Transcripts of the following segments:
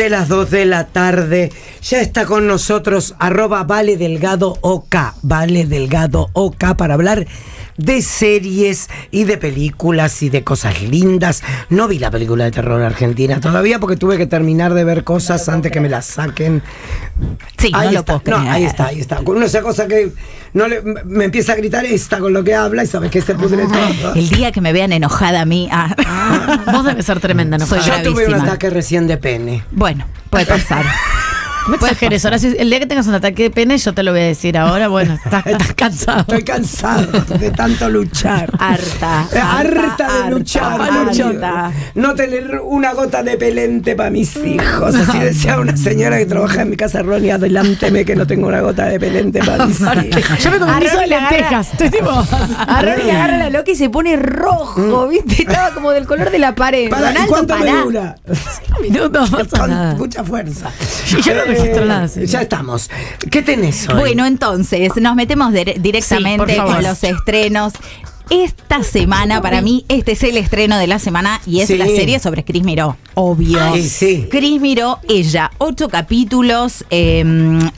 de las 2 de la tarde. Ya está con nosotros arroba Vale Delgado OK, Vale Delgado OK para hablar de series y de películas y de cosas lindas. No vi la película de terror argentina todavía porque tuve que terminar de ver cosas antes que me las saquen. Sí, ahí no lo está, puedo no, creer. ahí está, ahí está. Con una esa cosa que no le- me empieza a gritar esta con lo que habla y sabes que se pudre todo. El día que me vean enojada a mí. ah. Vos debes ser tremenda, ¿no? Soy Yo tuve un ataque recién de pene. Bueno, puede pasar. No exageres. Ahora, si el día que tengas un ataque de pene, yo te lo voy a decir ahora. Bueno, estás, estás cansado. Estoy cansado de tanto luchar. Harta. Eh, Harta, de luchar, harta. No tener una gota de pelente para mis hijos. Así decía una señora que trabaja en mi casa, Ronnie, adelánteme que no tengo una gota de pelente para mis hijos. Yo me comí de lentejas. Estoy tipo. Agarra y agarra la loca y se pone rojo, ¿viste? Estaba como del color de la pared. Para, ¿y Ronaldo, cuánto me pará. dura? minutos, Con nada. mucha fuerza. Y yo no sí. Ya estamos. ¿Qué tenés hoy? Bueno, entonces, nos metemos dire- Sí, directamente favor. con los estrenos. Esta semana, para mí, este es el estreno de la semana y es Sí. la serie sobre Cris Miró. Obvio. Ay, sí. Cris Miró, ella. Ocho capítulos eh,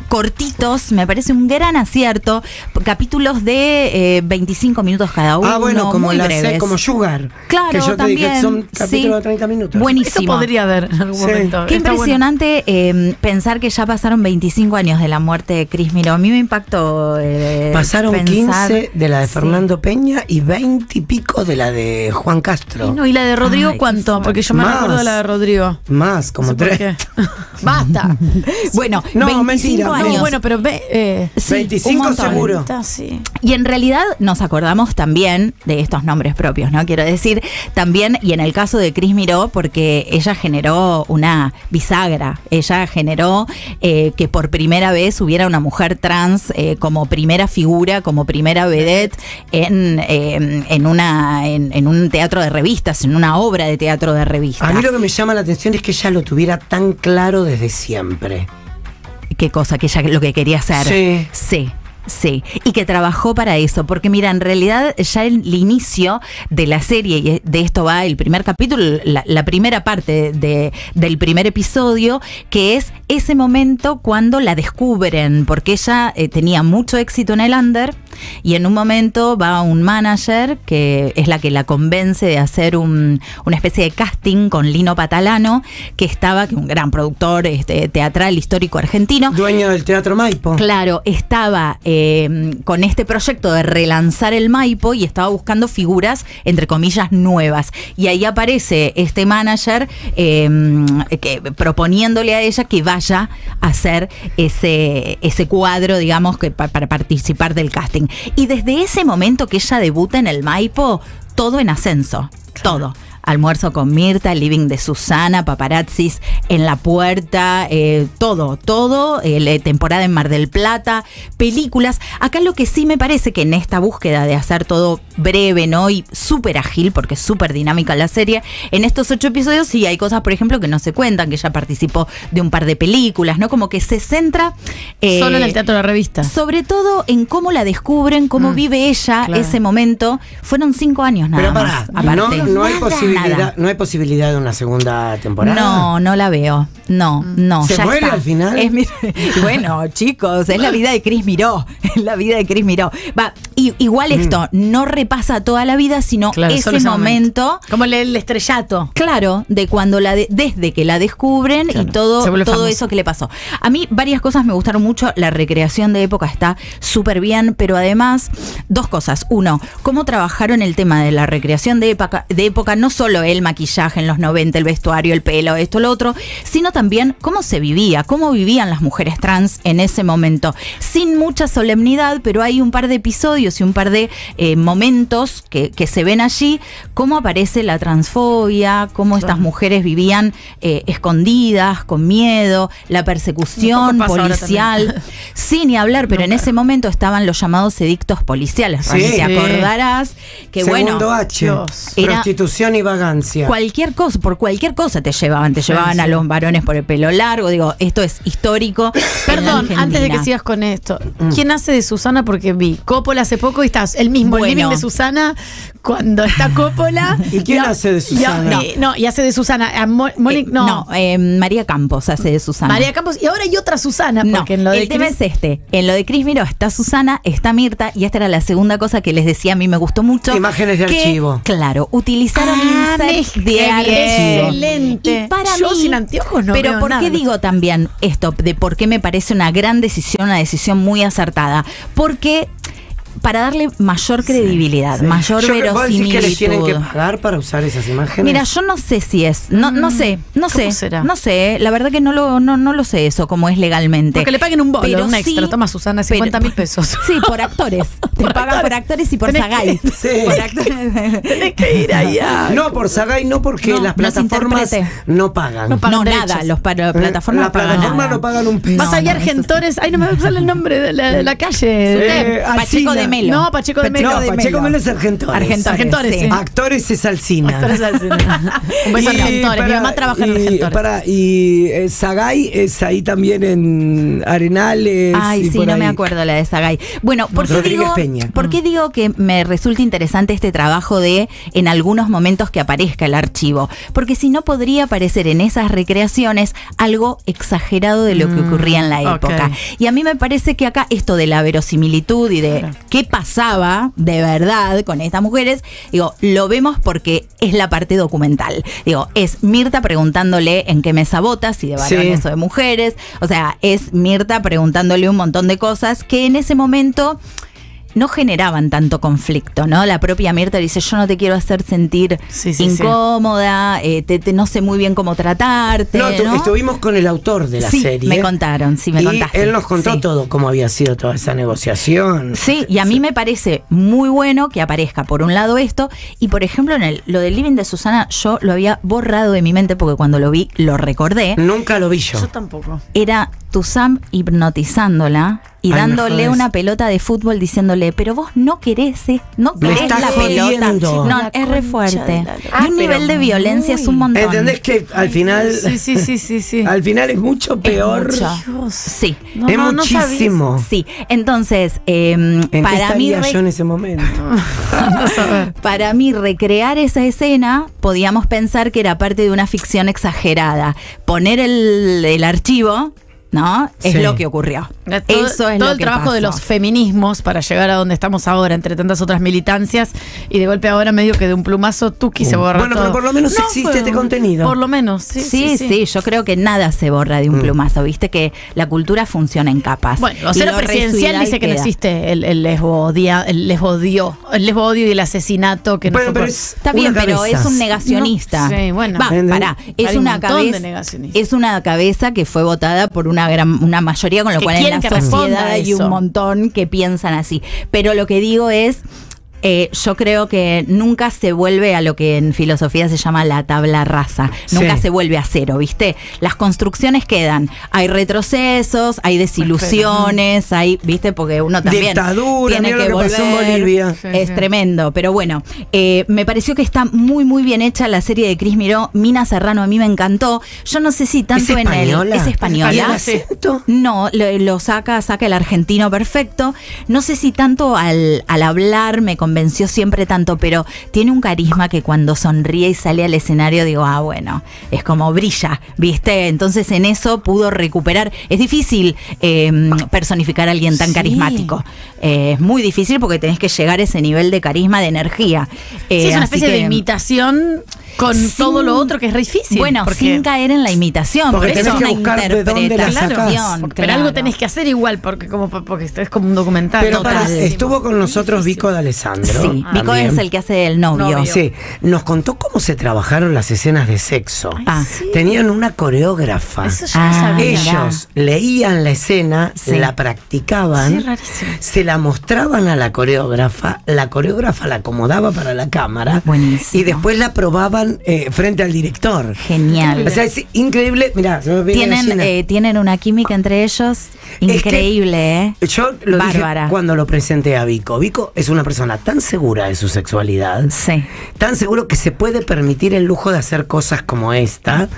cortitos, me parece un gran acierto. Capítulos de eh, 25 minutos cada uno. ah, bueno, como muy la breves. como Sugar. Claro, que yo te también. dije, son capítulos sí. de 30 minutos. Buenísimo. Eso podría haber en algún Sí. momento. Qué Está bueno. impresionante eh, pensar que ya pasaron 25 años de la muerte de Cris Miró. A mí me impactó. eh, Pasaron pensar- 15 de la de Sí. Fernando Peña y 20 y pico de la de Juan Castro. Y, no, ¿y la de Rodrigo Ay, cuánto? Porque yo me Más. acuerdo de la de Rodrigo. Más, como No sé por tres. qué. Basta. bueno, No, 25 mentira, no, años. No, bueno, pero ve. Eh, Sí, 25 un montón. seguro. está. Y en realidad nos acordamos también de estos nombres propios, ¿no? Quiero decir, también, y en el caso de Cris Miró, porque ella generó una bisagra, ella generó eh, que por primera vez hubiera una mujer trans eh, como primera figura, como primera vedette en, eh, en, una, en, en un teatro de revistas, en una obra de teatro de revistas. A mí lo que me llama la atención es que ella lo tuviera tan claro desde siempre. qué cosa que ella lo que quería hacer. Sí. Sí. Sí, y que trabajó para eso, porque mira, en realidad ya el, el inicio de la serie, y de esto va el primer capítulo, la, la primera parte de, del primer episodio, que es ese momento cuando la descubren, porque ella eh, tenía mucho éxito en el under, y en un momento va un manager, que es la que la convence de hacer un- una especie de casting con Lino Patalano, que estaba, que un gran productor este, teatral histórico argentino, Dueño del Teatro Maipo. Claro, estaba eh, con este proyecto de relanzar el Maipo y estaba buscando figuras, entre comillas, nuevas. Y ahí aparece este manager eh, que, proponiéndole a ella que vaya a hacer ese, ese cuadro, digamos, que, pa- para participar del casting. Y desde ese momento que ella debuta en el Maipo, todo en ascenso, todo. Almuerzo con Mirta, living de Susana, paparazzis en la puerta, eh, todo, todo, eh, la temporada en Mar del Plata, películas. Acá lo que sí me parece que en esta búsqueda de hacer todo breve, ¿no? Y súper ágil, porque es súper dinámica la serie, en estos ocho episodios sí hay cosas, por ejemplo, que no se cuentan, que ella participó de un par de películas, ¿no? Como que se centra... eh, Solo en el teatro de revista. sobre todo en cómo la descubren, cómo vive ella claro. ese momento. Fueron cinco años nada Pero más. no, aparte. no hay Nada, posibilidad, nada. no hay posibilidad de una segunda temporada. No, no la veo. No, no. ¿Se ya muere está. al final? Es mi- bueno, chicos, es la vida de Cris Miró. Es la vida de Cris Miró. Va, y, igual esto no repasa toda la vida, sino Claro, ese momento. Como el, el estrellato. Claro, de cuando la de- desde que la descubren y todo, todo eso que le pasó. A mí varias cosas me gustaron mucho. La recreación de época está súper bien, pero además, dos cosas. Uno, cómo trabajaron el tema de la recreación de época, de época, no solo el maquillaje en los 90, el vestuario, el pelo, esto, lo otro, sino también cómo se vivía, cómo vivían las mujeres trans en ese momento. Sin mucha solemnidad, pero hay un par de episodios y un par de eh, momentos que, que se ven allí, cómo aparece la transfobia, cómo estas mujeres vivían eh, escondidas, con miedo, la persecución policial. Sin ni hablar, pero en ese momento estaban los llamados edictos policiales. Sí. Te Sí. acordarás que Segundo bueno. H. Era- Prostitución y extravagancia. Cualquier cosa, por cualquier cosa te llevaban, te llevaban a los varones por el pelo largo, digo, esto es histórico. Perdón, antes de que sigas con esto. ¿Quién hace de Susana? Porque vi Coppola hace poco y estás el mismo Bueno. living de Susana cuando está Coppola. ¿Y quién hace de Susana? No, y- no, y hace de Susana. a Mo- Mónica- Eh, no. eh, María Campos hace de Susana. María Campos. Y ahora hay otra Susana. No, Porque en lo de el tema es este. En lo de Cris Miró está Susana, está Mirta, y esta era la segunda cosa que les decía, a mí me gustó mucho. Imágenes de que, archivo. Claro, utilizaron Ah, de. Excelente. Y para Yo mí, sin anteojos no Pero veo ¿por nada. qué digo también esto de por qué me parece una gran decisión, una decisión muy acertada? Porque para darle mayor credibilidad, mayor Yo creo- ¿vos decís verosimilitud. que les tienen que pagar para usar esas imágenes? Mira, yo no sé si es, no, no sé, no ¿cómo sé, será? no sé, la verdad que no lo, no, no lo sé eso, cómo es legalmente. Porque le paguen un bolo, Pero un extra. Toma, Susana, 50 mil pesos. Sí, por actores. Te Por pagan por actores. actores y por Tenés Sagay. que- Sí. Por actores. Tenés que ir allá. No, por Sagay no, porque No, las plataformas no pagan. No pagan No, nada, los para, Eh, plataformas la no pagan plataforma nada. no pagan un peso. Vas No, allá no, Argentores. Ay, no me sale el nombre de la, de la calle. Eh, Pacheco Alsina. De Melo. No, Pacheco de Melo. No, de Pacheco Melo. Melo es Argentores. Argentores, Argentores, sí. Actores es Alcina. Actores al cine. Un beso Argentores. Mi mamá trabaja en y, Argentores. para- y eh, Sagay es ahí también en Arenales. Ay, y sí, por no me acuerdo la de Sagay. Bueno, ¿por qué, digo, Peña. ¿por qué digo que me resulta interesante este trabajo de en algunos momentos que aparezca el archivo? Porque si no podría aparecer en esas recreaciones algo exagerado de lo que ocurría en la Mm, época. Y a mí me parece que acá esto de la verosimilitud y de Claro. Qué pasaba de verdad con estas mujeres, digo, lo vemos porque es la parte documental. Digo, es Mirta preguntándole en qué mesa vota, si de varones Sí. o de mujeres. O sea, es Mirta preguntándole un montón de cosas que en ese momento no generaban tanto conflicto, ¿no? La propia Mirta dice, yo no te quiero hacer sentir Sí, sí, incómoda, eh, te- te- no sé muy bien cómo tratarte. No, ¿no? estuvimos con el autor de la Sí, serie. me contaron, sí, me y contaste. Él nos contó Sí. todo, cómo había sido toda esa negociación. Sí, y a mí me parece muy bueno que aparezca por un lado esto y por ejemplo en el, lo del living de Susana yo lo había borrado de mi mente porque cuando lo vi lo recordé. Nunca lo vi yo. Yo tampoco. Era Tuzam hipnotizándola y Ay, dándole una pelota de fútbol diciéndole, pero vos no querés, eh, no querés la pelota. No, La es re fuerte. Y Ah, un nivel de violencia es un montón. ¿Entendés que al final, Sí, sí, sí, sí, sí. al final es mucho peor? mucho. Dios. Sí. No, es no, no sabía. muchísimo. Sí, entonces, eh, ¿En qué para mí... estaría re- yo en ese momento? Para mí, recrear esa escena, podíamos pensar que era parte de una ficción exagerada. Poner el, el archivo, ¿no? Es Sí. lo que ocurrió. Todo, Eso es todo lo el que trabajo de pasó. los feminismos para llegar a donde estamos ahora, entre tantas otras militancias, y de golpe ahora medio que de un plumazo Tuki se borra Bueno, todo. pero por lo menos existe fue- este contenido. Por lo menos, sí. Sí, sí, yo creo que nada se borra de un Mm. plumazo, viste que la cultura funciona en capas. Bueno, Y vocero lo presidencial dice que no existe el, el lesbodia, el lesbodio, el lesbodio y el asesinato que no Bueno, pero es Está una bien, pero cabeza. es un negacionista. No, sí, bueno. Va, pará, es Hay un una de cabeza. Es una cabeza que fue votada por una gran, una mayoría, con lo Que cual en la sociedad hay un montón que piensan así. Pero lo que digo es. Eh, yo creo que nunca se vuelve a lo que en filosofía se llama la tabla rasa. Nunca Sí. se vuelve a cero, ¿viste? Las construcciones quedan. Hay retrocesos, hay desilusiones, hay, ¿viste? Porque uno también. Dictadura, tiene mira que lo que pasó en volver. Bolivia. Sí, es sí. tremendo, pero bueno, eh, me pareció que está muy, muy bien hecha la serie de Cris Miró. Mina Serrano a mí me encantó. Yo no sé si tanto ¿Es en el. española? Es ¿Y el española. acento? No, lo, lo saca, saca el argentino perfecto. No sé si tanto al, al hablar me convenció siempre tanto, pero tiene un carisma que cuando sonríe y sale al escenario digo, ah, bueno, es como brilla, ¿viste? Entonces en eso pudo recuperar. Es difícil eh, personificar a alguien tan Sí. carismático. Eh, es muy difícil porque tenés que llegar a ese nivel de carisma, de energía. Sí, Eh, es una así especie de imitación con Sin- todo lo otro que es re difícil. Bueno, porque- sin caer en la imitación, Porque porque es tenés que buscar de dónde la interpretación. sacás. Porque- Pero algo tenés que hacer igual, porque como porque es como un documental. Pero para, estuvo con nosotros Vico de Alessandro. Sí, Vico también. es el que hace el novio. Novio. Sí, nos contó cómo se trabajaron las escenas de sexo. Ah. Tenían una coreógrafa. Eso ya lo Ah, sabía. Ellos leían la escena, Sí. la practicaban, Sí, se la mostraban a la coreógrafa, la coreógrafa la acomodaba para la cámara Buenísimo. y después la probaba eh, frente al director. Genial. O sea, es increíble. Mirá, se me viene Tienen, eh, tienen una química entre ellos increíble, ¿eh? Yo lo Bárbara. dije cuando lo presenté a Vico. Vico es una persona tan segura de su sexualidad, Sí. tan seguro que se puede permitir el lujo de hacer cosas como esta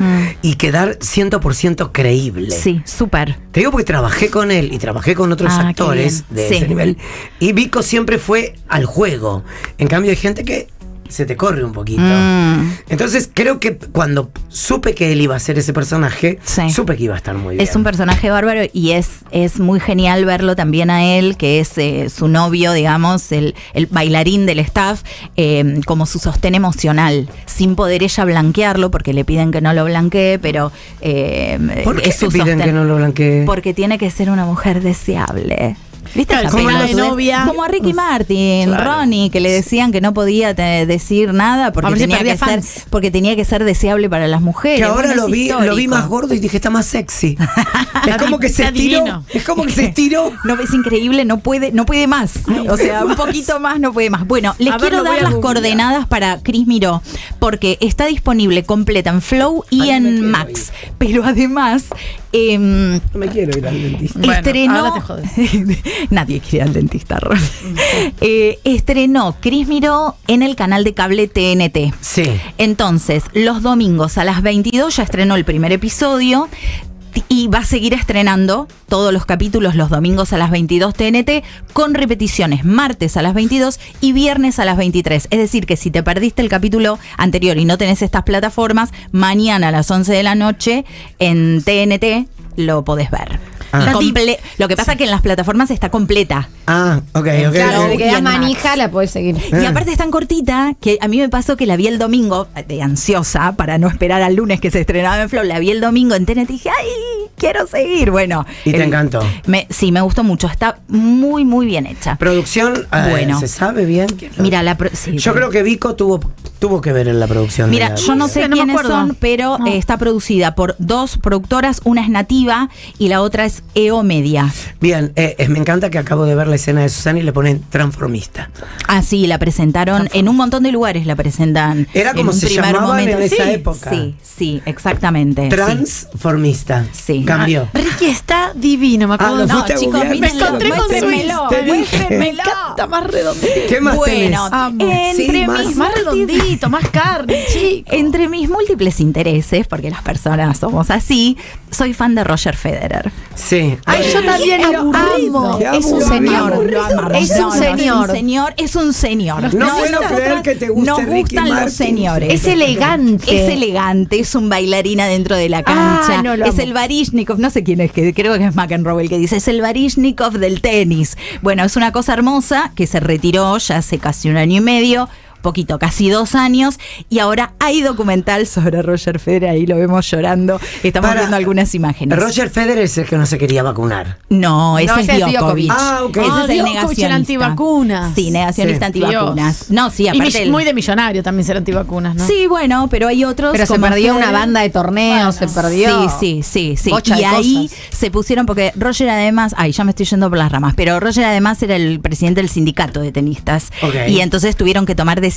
y quedar 100% creíble. Sí, súper. Te digo porque trabajé con él y trabajé con otros Ah, actores de Sí. ese nivel. Y Vico siempre fue al juego. En cambio, hay gente que se te corre un poquito. Mm. Entonces, creo que cuando supe que él iba a ser ese personaje, Sí. supe que iba a estar muy bien. Es un personaje bárbaro y es, es muy genial verlo también a él, que es eh, su novio, digamos, el, el bailarín del staff, eh, como su sostén emocional, sin poder ella blanquearlo, porque le piden que no lo blanquee, pero eh, ¿Por qué es su te piden sostén. que no lo blanquee? Porque tiene que ser una mujer deseable. ¿Viste Claro, como de novia. Como a Ricky Martin, Claro. Ronnie, que le decían que no podía decir nada porque tenía, que ser, porque tenía que ser deseable para las mujeres. Que ahora lo vi, lo vi más gordo y dije, está más sexy. es como que se estiró. Es como que se estiró. No, es increíble, no puede, no puede más. o sea, un poquito más no puede más. Bueno, les A quiero dar las coordenadas para Cris Miró, porque está disponible completa en Flow y Ay, en Max. Pero además, em, No me quiero ir al dentista. Bueno, estrenó. te jodes. Nadie quiere ir al dentista, Ron. Eh, estrenó Cris Miró en el canal de cable TNT. Sí. Entonces, los domingos a las 22 ya estrenó el primer episodio y va a seguir estrenando todos los capítulos los domingos a las 22 TNT con repeticiones martes a las 22 y viernes a las 23. Es decir, que si te perdiste el capítulo anterior y no tenés estas plataformas, mañana a las 11 de la noche en TNT lo podés ver. Ah. Comple- lo que pasa es que en las plataformas está completa. Ah, ok, ok. Claro, Flow si quedas Max. manija, la puedes seguir. Ah. Y aparte es tan cortita que a mí me pasó que la vi el domingo, de ansiosa, para no esperar al lunes que se estrenaba en Flow, la vi el domingo en TNT y dije, ¡ay! Quiero seguir. Bueno. Y te encantó. me- sí, me gustó mucho. Está muy, muy bien hecha. Producción, eh, Bueno. ¿se sabe bien? Mira, la pro- sí, Yo sí. creo que Vico tuvo, tuvo que ver en la producción. de Mira, la- yo no sé No me quiénes acuerdo. son, pero No. eh, está producida por dos productoras, una es Nativa y la otra es EO Media. Bien, eh, eh, me encanta que acabo de ver la escena de Susana y le ponen transformista. Ah, sí, la presentaron en un montón de lugares, la presentan. Era en como un se primer llamaban en momento. esa Sí, época. Sí, sí, exactamente. Transformista. Sí. Cambió. Ricky está divino, me acuerdo. Ah, no, chicos, googlear. me mírenlo, encontré con su muéstrenmelo, encanta más redondito. ¿Qué más Bueno, Amo. entre, Sí, más- mis Más múltiples- redondito, más carne, chico. entre mis múltiples intereses, porque las personas somos así, soy fan de Roger Federer. Sí. Ay, yo también lo amo. Es un señor. Es un no, Es un señor. es un señor. No puedo creer que te guste Nos Ricky gustan Martin. los señores. Es elegante. Es elegante, es un bailarín adentro de la cancha. Ah, no, lo es amo. el Varishnikov, no sé quién es, que creo que es McEnroe el que dice, es el Varishnikov del tenis. Bueno, es una cosa hermosa que se retiró ya hace casi un año y medio. Poquito, casi dos años, y ahora hay documental sobre Roger Federer, ahí lo vemos llorando, estamos Para- viendo algunas imágenes. Roger Federer es el que no se quería vacunar. No, ese No, es ese es Djokovic. Djokovic. Ah, ok. Ese Ah, es el Djokovic negacionista. era antivacunas. Sí, negacionista Sí. antivacunas. Dios. No, sí, Y aparte. mi- el- muy de millonario también ser antivacunas, ¿no? Sí, bueno, pero hay otros. Pero se perdió una banda de torneos, se perdió. Sí, sí, sí, sí. Bocha y ahí cosas. se pusieron, porque Roger además, ay, ya me estoy yendo por las ramas, pero Roger además era el presidente del sindicato de tenistas. Ok. Y entonces tuvieron que tomar decisiones,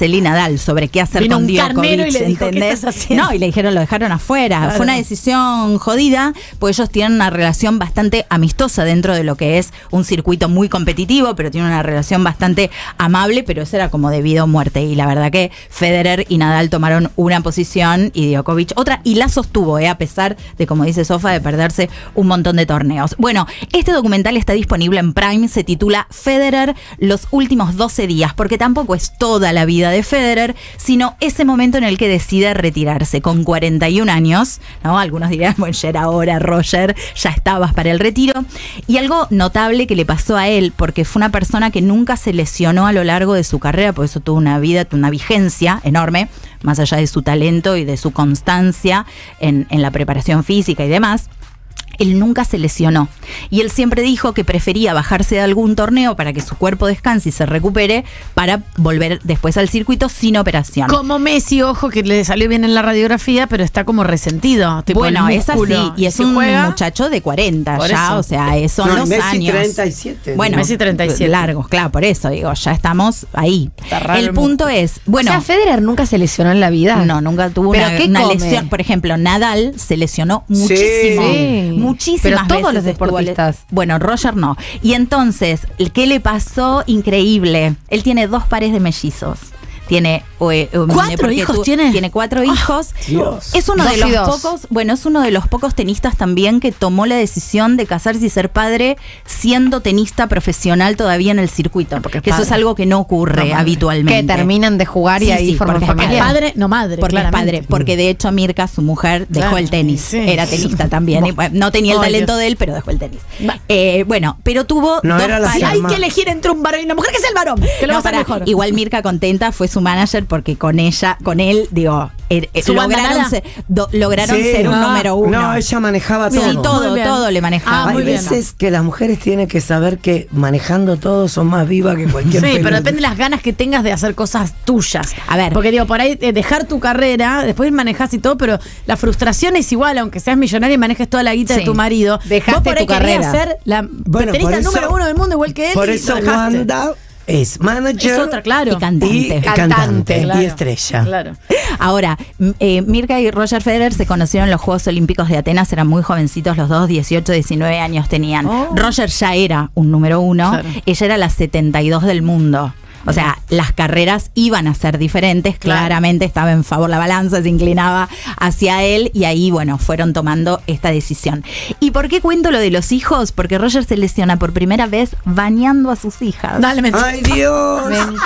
él y Nadal, sobre qué hacer Vino con Djokovic, carnero y le dijo, ¿qué ¿entendés? No, y le dijeron, lo dejaron afuera. Claro. Fue una decisión jodida, pues ellos tienen una relación bastante amistosa dentro de lo que es un circuito muy competitivo, pero tienen una relación bastante amable, pero eso era como de vida o muerte. Y la verdad que Federer y Nadal tomaron una posición y Djokovic otra, y la sostuvo, ¿eh? a pesar de, como dice Sofa, de perderse un montón de torneos. Bueno, este documental está disponible en Prime, se titula Federer, los últimos 12 días, porque tampoco es la vida de Federer, sino ese momento en el que decide retirarse con 41 años, ¿no? Algunos dirían, bueno, ya era hora, Roger, ya estabas para el retiro. Y algo notable que le pasó a él, porque fue una persona que nunca se lesionó a lo largo de su carrera, por eso tuvo una vida, una vigencia enorme, más allá de su talento y de su constancia en la preparación física y demás él nunca se lesionó. Y él siempre dijo que prefería bajarse de algún torneo para que su cuerpo descanse y se recupere para volver después al circuito sin operación. Como Messi, ojo, que le salió bien en la radiografía, pero está como resentido. tipo bueno, es así. Y es un juega, muchacho de 40 Por ya, eso. o sea, eh, son No, los Messi años. 37. Bueno, Messi 37. largos, claro, por eso digo, ya estamos ahí. Está raro el el punto es, bueno, o sea, Federer nunca se lesionó en la vida. no, nunca tuvo ¿Pero una, qué una come? lesión. Por ejemplo, Nadal se lesionó muchísimo. Sí. Muchísimas Pero todos veces los estuvo le- deportistas. Bueno, Roger no. Y entonces, ¿qué le pasó? Increíble. Él tiene dos pares de mellizos. Tiene eh, ¿Cuatro hijos tiene? Tiene cuatro hijos. Dios. Es uno Dos de los dos. pocos, bueno, es uno de los pocos tenistas también que tomó la decisión de casarse y ser padre siendo tenista profesional todavía en el circuito. Porque es que eso es algo que no ocurre No, habitualmente. Que terminan de jugar y Sí, ahí sí, forman familia. padre, no madre. Porque es padre, porque de hecho Mirka, su mujer, dejó Claro, el tenis. sí. Era tenista también. y, bueno, no tenía el talento Dios. de él, pero dejó el tenis. Eh, bueno, pero tuvo No dos era la pares- Si hay que elegir entre un varón y una mujer, que es el varón. Que lo No, va a mejor. Igual Mirka contenta, fue su manager porque con ella, con él, digo, er- er- ¿Su lograron, ser, do- lograron Sí. ser un Ah, número uno. No, ella manejaba sí, todo. todo, todo le manejaba. Ah, Hay veces que las mujeres tienen que saber que manejando todo son más vivas que cualquier Sí, pero depende de las ganas que tengas de hacer cosas tuyas. A ver. Porque digo, por ahí eh, dejar tu carrera, después manejás y todo, pero la frustración es igual, aunque seas millonaria y manejes toda la guita Sí. de tu marido. Dejaste vos por ahí tu carrera. ser la Bueno, tenista por eso- número uno del mundo igual que él. Por y eso. Wanda es manager Es otra, claro. Y cantante. y Cantante, cantante Claro. y estrella. Claro. Ahora, eh, Mirka y Roger Federer se conocieron en los Juegos Olímpicos de Atenas, eran muy jovencitos los dos, 18, 19 años tenían. Oh. Roger ya era un número uno, Claro. ella era la 72 del mundo. O sea, las carreras iban a ser diferentes, Claro. claramente estaba en favor, la balanza se inclinaba hacia él y ahí, bueno, fueron tomando esta decisión. ¿Y por qué cuento lo de los hijos? Porque Roger se lesiona por primera vez bañando a sus hijas. Dale, mentira. Ay, Dios.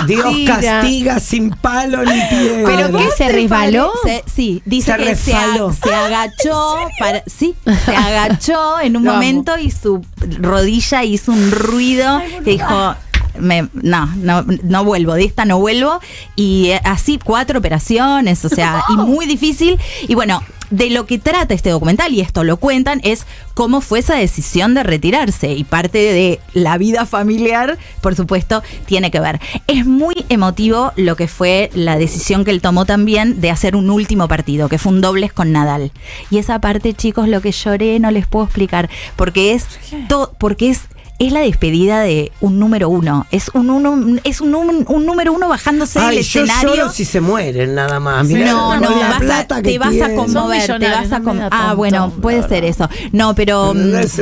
Dios castiga sin palo ni piedra. ¿Pero qué? ¿Se resbaló? Se- sí, dice Se que se, a- resbaló. se agachó, para, sí, se agachó en un Lo amo. momento y su rodilla hizo un ruido que dijo, me- no, no, no vuelvo, de esta no vuelvo. Y eh, así cuatro operaciones, o sea, y muy difícil. Y bueno, de lo que trata este documental, y esto lo cuentan, es cómo fue esa decisión de retirarse. Y parte de la vida familiar, por supuesto, tiene que ver. Es muy emotivo lo que fue la decisión que él tomó también de hacer un último partido, que fue un dobles con Nadal. Y esa parte, chicos, lo que lloré no les puedo explicar, porque es todo, porque es es la despedida de un número uno. Es un, uno, es un, un- un número uno bajándose Ay, del yo escenario. lloro si se mueren nada más. Mirá no, la no, vas a- plata que te vas a conmover, te vas a Ah, bueno, puede ser eso. No, pero No, es-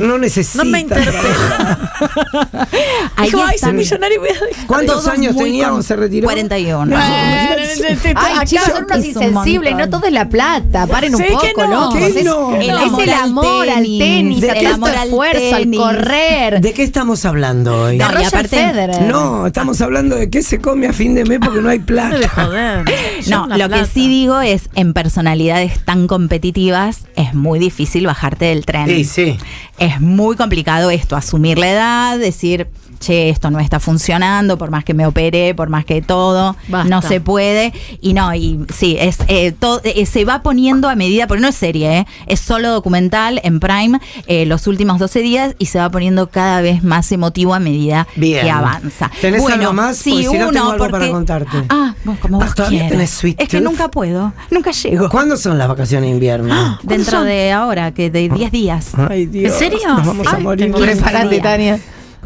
no me interpela. ahí Dijo, ay, soy millonario y voy a dejar. ¿Cuántos años muy tenía con- cuando se retiró? 41. Ay, Acá chicos, son unos es un insensibles, no todo es la plata. Paren un Sí, poco, no. locos. ¿Qué Es, no? El es amor el al amor al tenis, tenis, ¿De el amor al esfuerzo, al correr. ¿De qué estamos hablando hoy? No, de y Roger aparte- Federer. No, estamos hablando de qué se come a fin de mes porque no hay plata. joder. No, lo que sí digo es, en personalidades tan competitivas, es muy difícil bajarte del tren. Sí, sí. Es muy complicado esto, asumir la edad, decir, che, esto no está funcionando, por más que me opere, por más que todo, Basta. no se puede. Y no, y sí, es eh, todo, eh, se va poniendo a medida, porque no es serie, eh, es solo documental en Prime eh, los últimos 12 días y se va poniendo cada vez más emotivo a medida Bien. que avanza. ¿Tenés algo más? Sí, Porque si no, uno, tengo algo para contarte. Ah, vos, como Ah, vos quieras. tenés Es que Tooth. nunca puedo, nunca llego. ¿Cuándo son las vacaciones de invierno? Dentro son? de ahora, que de 10 días. Ay, Dios. ¿En serio? Nos vamos a morir. Prepárate. Tania.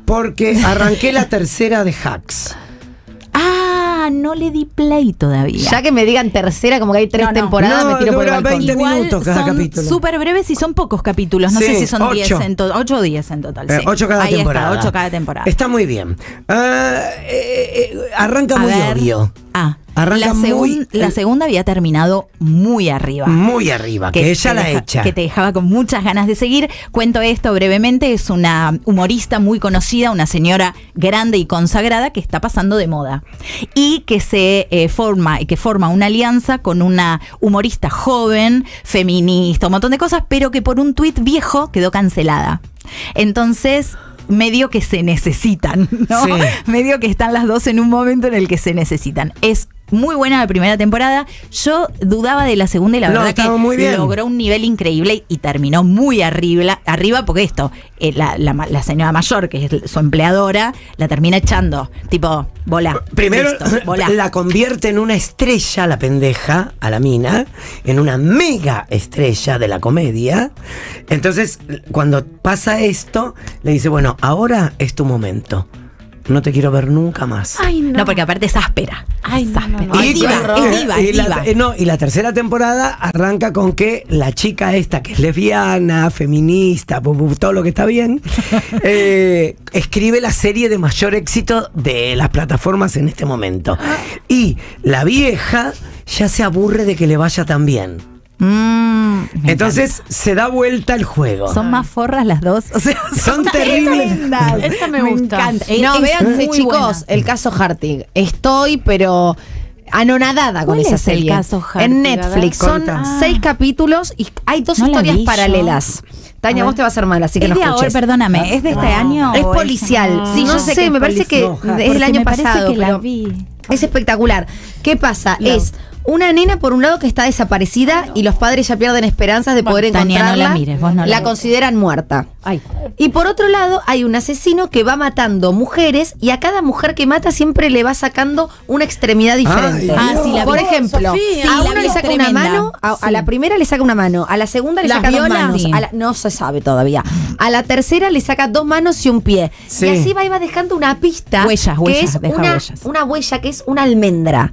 Porque arranqué la tercera de Hacks. Ah, no le di play todavía. Ya que me digan tercera, como que hay tres No, no. temporadas, No, me tiro por el dura balcón. 20 Igual minutos cada son capítulo. súper breves y son pocos capítulos. No Sí, sé si son 10 ocho. en total. 8 o 10 en total. Eh, sí. ocho cada Ahí temporada. Está, 8 cada temporada. Está muy bien. Ah, eh, eh, arranca A muy ver. obvio. Arranca la, segun- muy- la segunda había terminado muy arriba. Muy arriba, que, ella la deja- echa. Que te dejaba con muchas ganas de seguir. Cuento esto brevemente. Es una humorista muy conocida, una señora grande y consagrada que está pasando de moda. Y que se eh, forma, y que forma una alianza con una humorista joven, feminista, un montón de cosas, pero que por un tuit viejo quedó cancelada. Entonces. Medio que se necesitan, ¿no? Sí. Medio que están las dos en un momento en el que se necesitan. Es muy buena la primera temporada. Yo dudaba de la segunda y la No, verdad que muy bien. logró un nivel increíble y terminó muy arriba, arriba porque esto, eh, la, la ma- la señora mayor, que es su empleadora, la termina echando. Tipo, bola. Primero listo, volá. la convierte en una estrella, la pendeja, a la mina, en una mega estrella de la comedia. Entonces, cuando pasa esto, le dice, bueno, ahora es tu momento. No te quiero ver nunca más. Ay, no. No, porque aparte es áspera. Ay, es no, áspera. no, no. Es Ay, diva, qué horror. es diva, y es la, diva. eh, no, y la tercera temporada arranca con que la chica esta, que es lesbiana, feminista, bu- bu- todo lo que está bien, eh, escribe la serie de mayor éxito de las plataformas en este momento. Y la vieja ya se aburre de que le vaya tan bien. Mm, Entonces se da vuelta el juego. son más forras las dos. O sea, Son terribles. tremendas. Esta me gusta. encanta. No, Es véanse, chicos, buena. el caso Hartig. Estoy, pero anonadada con ¿Cuál esa es el serie. caso Hartig? En. Netflix. Son Conta. seis capítulos y hay dos No historias yo. paralelas. Tania, A vos te va a hacer mal, así que es no de ahora, escuches. perdóname, ¿es de este año? Es policial. Ah. Sí, no sé, que me parece que no, es el año pasado. que la pero vi. Es espectacular. ¿Qué pasa? Es una nena, por un lado, que está desaparecida y los padres ya pierden esperanzas de Bueno, poder Tania, no encontrarla. la mires, vos no la la consideran muerta. Ay. Y por otro lado, hay un asesino que va matando mujeres y a cada mujer que mata siempre le va sacando una extremidad diferente. Ay, Ah, sí, la por ejemplo, Sofía. Sí, a la uno le es saca una mano, a, la primera le saca una mano, a la segunda le ¿La saca viola? dos manos, a la- no se sabe todavía. A la tercera le saca dos manos y un pie. Sí. Y así va y va dejando una pista Huellas, que huellas, es deja una, huellas. una huella que es una almendra.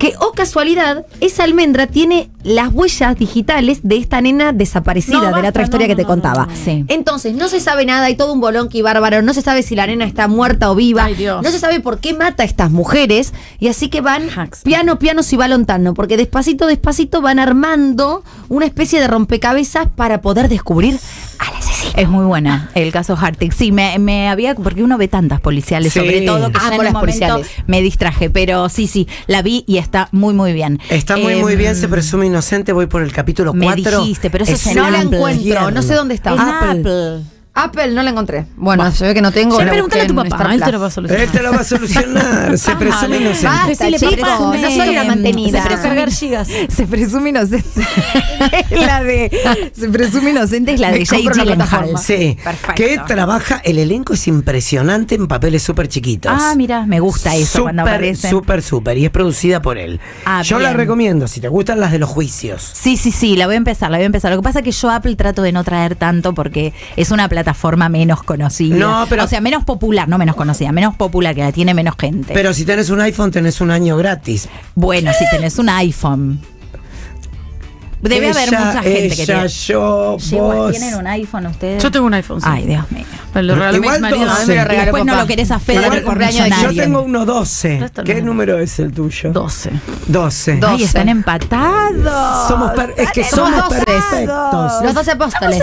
Que, oh casualidad, esa almendra tiene las huellas digitales de esta nena desaparecida, No, de la otra historia no, que te no, no, contaba. no. Sí. Entonces, no se sabe nada, hay todo un bolonqui bárbaro, no se sabe si la nena está muerta o viva, Ay, Dios. no se sabe por qué mata a estas mujeres, y así que van Hacks. piano, piano, si va lontano, porque despacito, despacito van armando una especie de rompecabezas para poder descubrir al asesino. Es muy buena el caso Hartig. Sí, me, me había. Porque uno ve tantas policiales, Sí. sobre todo, que en las policiales. me distraje. Pero sí, sí, la vi y está muy, muy bien. Está muy, muy Em, bien, se presume inocente. Voy por el capítulo Me 4. dijiste, pero eso es en No la encuentro, no sé dónde está. En Apple. Apple. Apple no la encontré. Bueno, se ve que no tengo. La pregúntale a tu papá, él te lo va a solucionar. Él te lo va a solucionar. se presume inocente. Basta, chicos, no soy una mantenida. Se presume, gigas. se presume inocente. es la de. Se presume inocente es la de Jay Gyllenhaal. Sí, Perfecto. que trabaja, el elenco es impresionante en papeles súper chiquitos. Ah, mira, me gusta eso cuando Súper, aparecen. Súper, súper. Y es producida por él. Ah, Yo la recomiendo, si te gustan las de los juicios. Sí, sí, sí, la voy a empezar, la voy a empezar. Lo que pasa es que yo Apple trato de no traer tanto porque es una plataforma menos conocida. No, pero- O sea, menos popular, no menos conocida, menos popular, que la tiene menos gente. Pero si tenés un iPhone, tenés un año gratis. bueno, si tenés un iPhone. Debe haber Ella, mucha gente que ella, tiene. yo, vos. ¿Tienen un iPhone ustedes? Yo tengo un iPhone. sí. Ay, Dios mío. Me lo regaló mi marido. mí me lo regaló después no papá. lo querés a Fede por cumpleaños de. Yo tengo uno 12. Esto no ¿Qué número es el tuyo? 12. 12. Dos. Ay, están empatados. Somos per- es que Somos somos perfectos. Los dos apóstoles.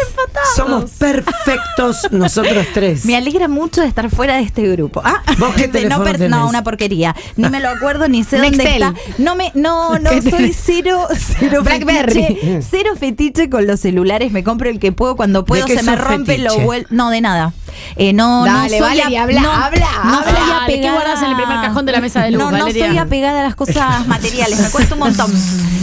Somos perfectos nosotros tres. Me alegra mucho de estar fuera de este grupo. Ah, ¿Vos qué no, tenés? no, una porquería. Ni me lo acuerdo ni sé dónde está. No me, no, no, ¿Qué soy cero, cero Blackberry. Cero fetiche con los celulares. Me compro el que puedo cuando puedo. Se me rompe lo fetiche? vuelvo. No, de nada. Eh, no, no Dale, soy Valeria, a- habla, no, habla, no habla. soy Dale, ¿qué apegada. guardás en el primer cajón de la mesa de luz, No, no Valeria? soy apegada a las cosas materiales. Me cuesta un montón.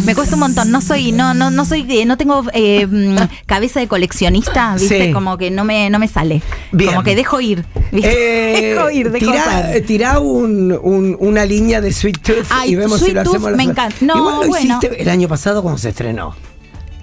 Me cuesta un montón. No soy, no, no, no soy, eh, no tengo eh, mm, cabeza de coleccionista, viste, Sí. como que no me, no me sale. Bien. Como que dejo ir. ¿viste? Eh, dejo ir, dejo tirá, pasar. eh, tirá un- un- una línea de Sweet Tooth Ay, y vemos si Sweet lo Tooth hacemos. la me encanta. No, Igual lo bueno. hiciste el año pasado cuando se estrenó.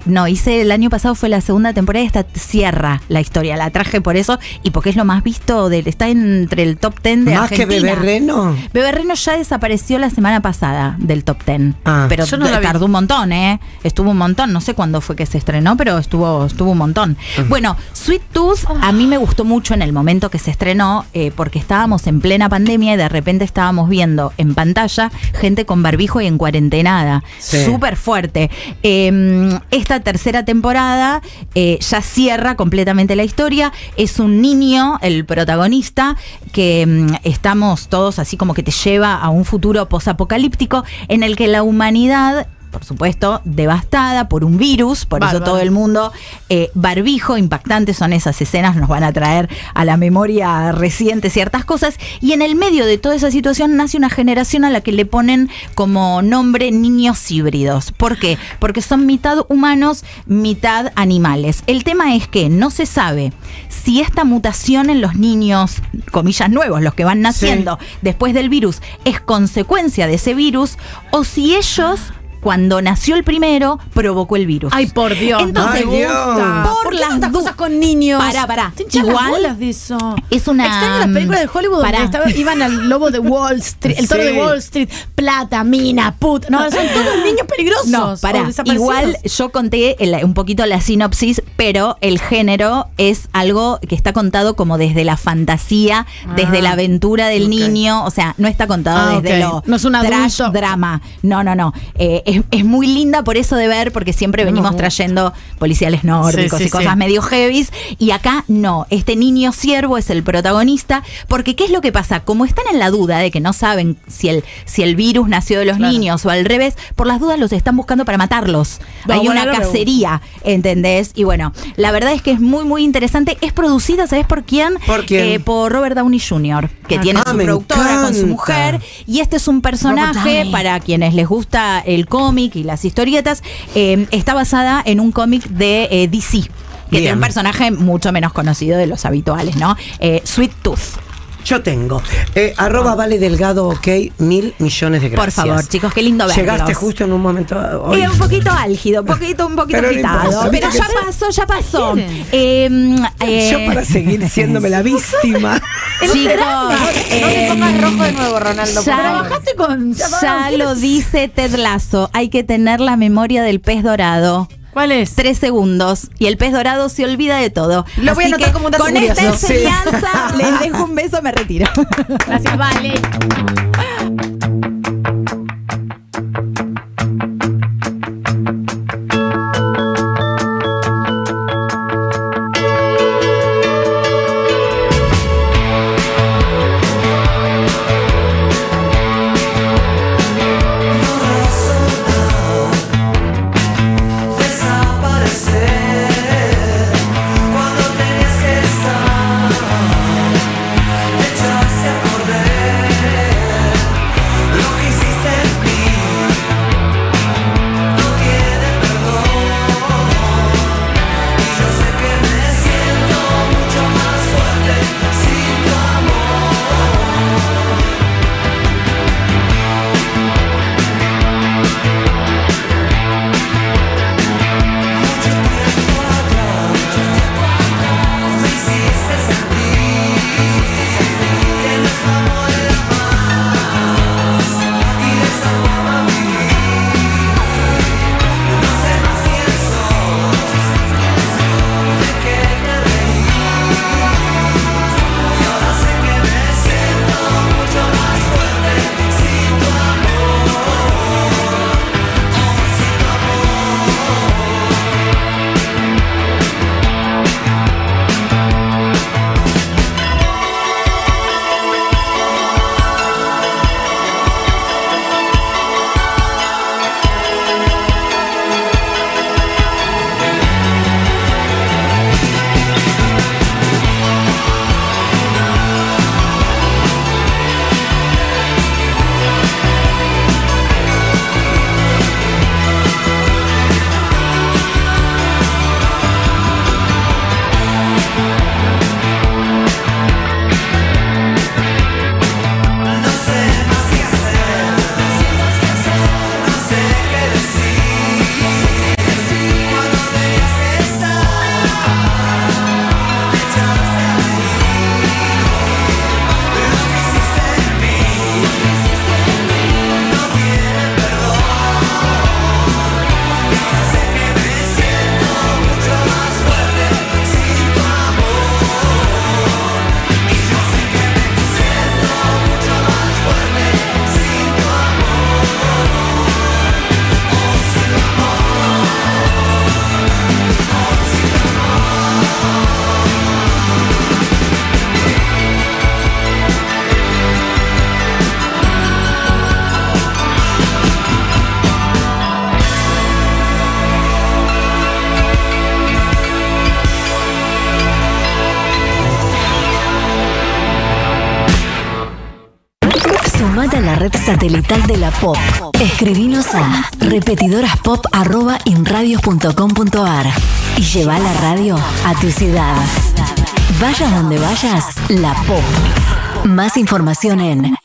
No, hice el año pasado, fue la segunda temporada y esta cierra la historia. La traje por eso y porque es lo más visto, del, está entre el top 10 de Más que Argentina. Bebé Reno. Bebé Reno ya desapareció la semana pasada del top 10. Ah. pero Yo no la vi. tardó un montón, ¿eh? Estuvo un montón. No sé cuándo fue que se estrenó, pero estuvo, estuvo un montón. Bueno, Sweet Tooth a mí me gustó mucho en el momento que se estrenó, eh, porque estábamos en plena pandemia y de repente estábamos viendo en pantalla gente con barbijo y en cuarentenada. Sí. Súper fuerte. Eh, esta tercera temporada eh, ya cierra completamente la historia. Es un niño, el protagonista, que mm, estamos todos así como que te lleva a un futuro posapocalíptico en el que la humanidad por supuesto, devastada por un virus, por eso todo el mundo, eh, barbijo, impactantes son esas escenas, nos van a traer a la memoria reciente ciertas cosas, y en el medio de toda esa situación nace una generación a la que le ponen como nombre niños híbridos. ¿Por qué? Porque son mitad humanos, mitad animales. El tema es que no se sabe si esta mutación en los niños, comillas nuevos, los que van naciendo después del virus, es consecuencia de ese virus o si ellos, cuando nació el primero, provocó el virus. Ay, por Dios. Entonces, Ay, Dios. por, por qué las tantas cosas con niños. Pará, pará. Igual de eso. es una- Extraño las películas de Hollywood Pará. donde estaba- iban al lobo de Wall Street, el toro Sí. de Wall Street, plata, mina, puta. No, son todos niños peligrosos. No, desaparecidos. Igual yo conté el- un poquito la sinopsis, pero el género es algo que está contado como desde la fantasía, desde la aventura del niño. O sea, no está contado Ah, desde ok. lo No es un trash drama. No, no, no. Eh, es, es muy linda por eso de ver, porque siempre venimos trayendo policiales nórdicos Sí, sí, y cosas sí. medio heavies. Y acá no. Este niño siervo es el protagonista. Porque, ¿qué es lo que pasa? Como están en la duda de que no saben si el, si el virus nació de los Claro. niños o al revés, por las dudas los están buscando para matarlos. No, Hay bueno, una cacería, ¿entendés? Y bueno, la verdad es que es muy, muy interesante. Es producida, ¿sabes por quién? ¿Por quién? Eh, por Robert Downey Jr., que Ah, tiene ah, su productora con su mujer. Y este es un personaje, para quienes les gusta el cómic y las historietas, eh, está basada en un cómic de eh, DC. Que Bien. tiene un personaje mucho menos conocido de los habituales, ¿no? Eh, Sweet Tooth. Yo tengo. Eh, arroba Vale Delgado, ok, mil millones de gracias. Por favor, chicos, qué lindo verlos. Llegaste justo en un momento. hoy. Eh, un poquito álgido, un poquito, un poquito Pero no agitado. Pero ya pasó, ya pasó. quieren? Eh, eh, Yo para seguir siéndome la víctima. Chicos, eh, rojo de nuevo, Ronaldo. ya- Trabajaste con. ya lo dice Ted Lasso, hay que tener la memoria del pez dorado. ¿Cuál es? Tres segundos y el pez dorado se olvida de todo. Lo voy a anotar como un dato Con esta curioso. Sí. enseñanza les dejo un beso, me retiro. Gracias, Vale. de la pop. Escribinos a repetidoraspop.inradios.com.ar y lleva la radio a tu ciudad. Vayas donde vayas, la pop. Más información en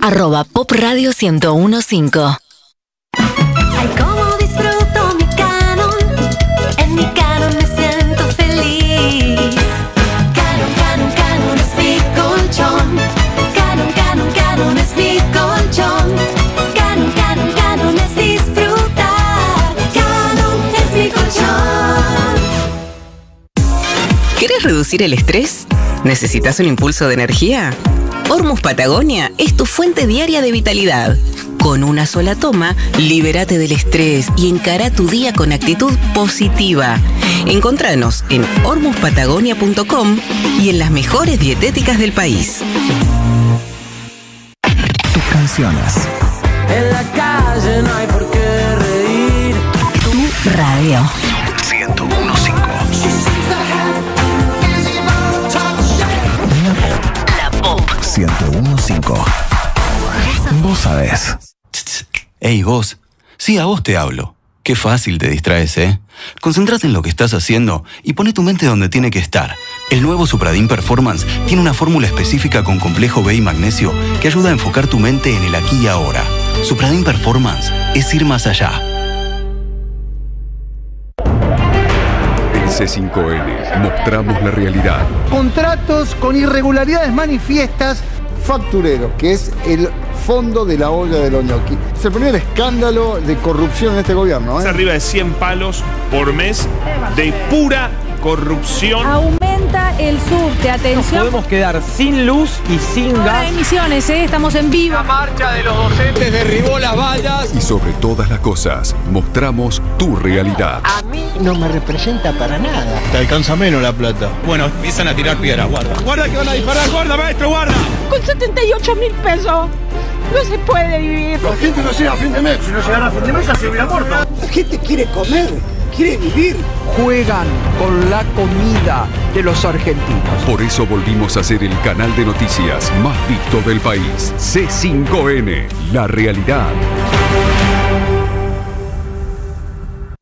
arroba popradio1015. Reducir el estrés? ¿Necesitas un impulso de energía? Hormus Patagonia es tu fuente diaria de vitalidad. Con una sola toma, libérate del estrés y encara tu día con actitud positiva. Encontranos en hormuspatagonia.com y en las mejores dietéticas del país. Tus canciones. En la calle no hay por qué reír. Tu radio. 1015. Vos sabés. Ey, vos. Sí, a vos te hablo. Qué fácil te distraes, ¿eh? Concentrate en lo que estás haciendo y pone tu mente donde tiene que estar. El nuevo Supradin Performance tiene una fórmula específica con complejo B y magnesio que ayuda a enfocar tu mente en el aquí y ahora. Supradin Performance es ir más allá. C5N mostramos la realidad. Contratos con irregularidades manifiestas factureros, que es el fondo de la olla de los ñoqui. Es el primer escándalo de corrupción en este gobierno. Es ¿eh? arriba de 100 palos por mes de pura corrupción. Aumenta el subte, atención. podemos quedar sin luz y sin gas. emisiones, ¿eh? estamos en vivo. La marcha de los docentes derribó las vallas. Y sobre todas las cosas, mostramos tu realidad. A mí no me representa para nada. Te alcanza menos la plata. Bueno, empiezan a tirar piedras, guarda. Guarda que van a disparar, guarda, maestro, guarda. Con 78 mil pesos no se puede vivir. La gente no llega a fin de mes. Si no llegara a fin de mes ya se hubiera muerto. La gente quiere comer, quiere vivir. Juegan con la comida de los argentinos. Por eso volvimos a ser el canal de noticias más visto del país. C5N, la realidad.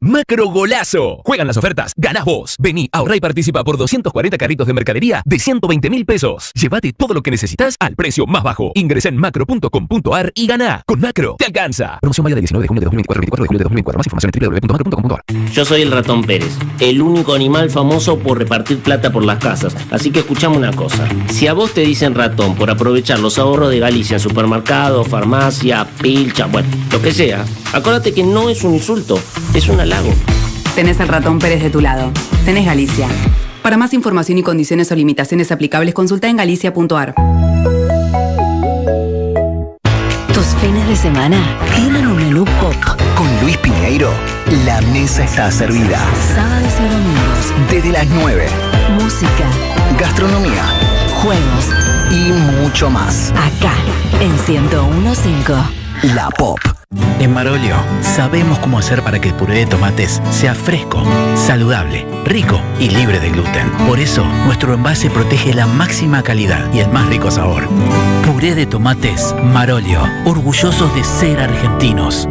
Macro Golazo. Juegan las ofertas, ganás vos. Vení, ahorra y participa por 240 carritos de mercadería de 120 mil pesos. Llévate todo lo que necesitas al precio más bajo. Ingresa en macro.com.ar y gana. Con Macro, te alcanza. Promoción válida del 19 de junio de 2024 al 24 de julio de 2024. Más información en www.macro.com.ar. Yo soy el ratón Pérez, el único animal famoso por repartir plata por las casas. Así que escuchame una cosa. Si a vos te dicen ratón por aprovechar los ahorros de Galicia en supermercado, farmacia, pilcha, bueno, lo que sea, acuérdate que no es un insulto, es un halago. Tenés el ratón Pérez de tu lado. Tenés Galicia. Para más información y condiciones o limitaciones aplicables, consulta en galicia.ar. Tus fines de semana tienen un menú pop. Con Luis Piñeiro, la mesa está servida. Sábados y domingos. Desde las 9. Música, Gastronomía juegos. y mucho más. Acá, en 1015. La Pop. En Marolio sabemos cómo hacer para que el puré de tomates sea fresco, saludable, rico y libre de gluten. Por eso, nuestro envase protege la máxima calidad y el más rico sabor. Puré de tomates Marolio, orgullosos de ser argentinos.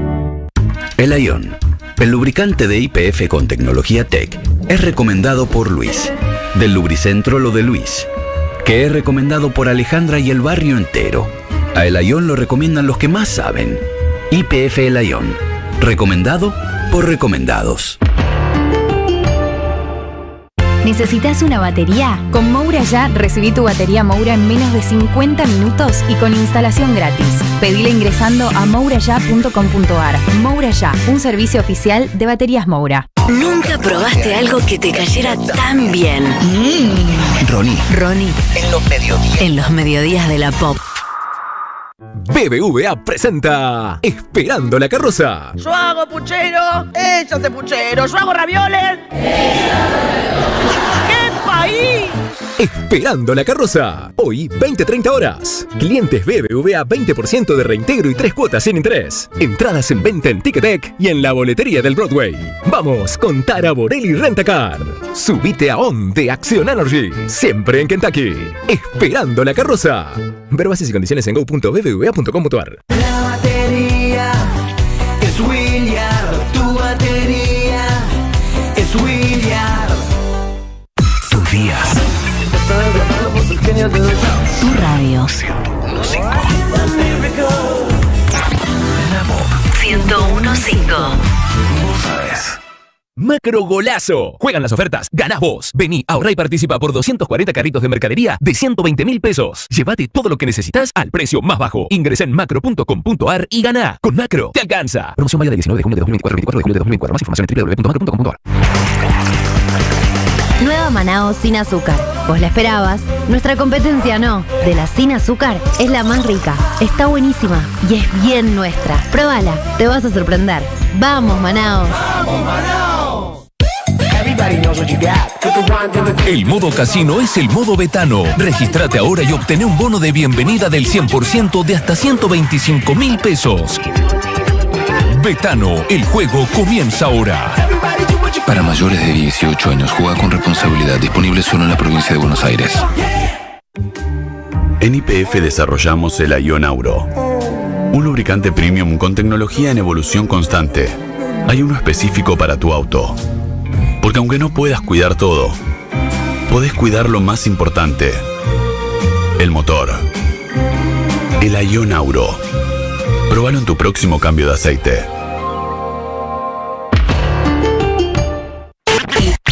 El Ion, el lubricante de IPF con tecnología Tech, es recomendado por Luis, del Lubricentro lo de Luis, que es recomendado por Alejandra y el barrio entero. A El Ion lo recomiendan los que más saben. IPF El Ion, recomendado por recomendados. ¿Necesitas una batería? Con Moura Ya recibí tu batería Moura en menos de 50 minutos y con instalación gratis. Pedila ingresando a mouraya.com.ar. Moura Ya, un servicio oficial de baterías Moura. Nunca probaste algo que te cayera tan bien. Ronnie, Ronnie, en los mediodías. en los mediodías de la pop. BBVA presenta Esperando la carroza. Yo hago puchero, ella hace puchero. Yo hago ravioles. ¡Qué país! Esperando la carroza. Hoy, 20-30 horas. Clientes BBVA 20% de reintegro y tres cuotas sin interés. Entradas en venta en Ticketek y en la boletería del Broadway. Vamos con Tara Borelli Rentacar. Subite a On de Acción Energy. Siempre en Kentucky. Esperando la carroza. Ver bases y condiciones en go.bbva.com.ar. La batería es William, tu batería es William. Tus días. Tu radio. 1015. Macro Golazo. Juegan las ofertas, ganás vos. Vení, ahorra y participa por 240 carritos de mercadería de 120 mil pesos. Llévate todo lo que necesitas al precio más bajo. Ingresa en macro.com.ar y gana. Con Macro, te alcanza. Promoción válida del 19 de junio de 2024 24 de julio de 2024. Más información en www.macro.com.ar. Nueva Manao sin azúcar. Vos la esperabas, nuestra competencia no. De la sin azúcar es la más rica, está buenísima y es bien nuestra. Pruébala, te vas a sorprender. Vamos, Manaos. El modo casino es el modo betano. Regístrate ahora y obtené un bono de bienvenida del 100% de hasta 125 mil pesos. Betano, el juego comienza ahora. Para mayores de 18 años, juega con responsabilidad. Disponible solo en la provincia de Buenos Aires. En IPF desarrollamos el Ion Auro. Un lubricante premium con tecnología en evolución constante. Hay uno específico para tu auto. Porque aunque no puedas cuidar todo, podés cuidar lo más importante. El motor. El Ion Auro. Probalo en tu próximo cambio de aceite.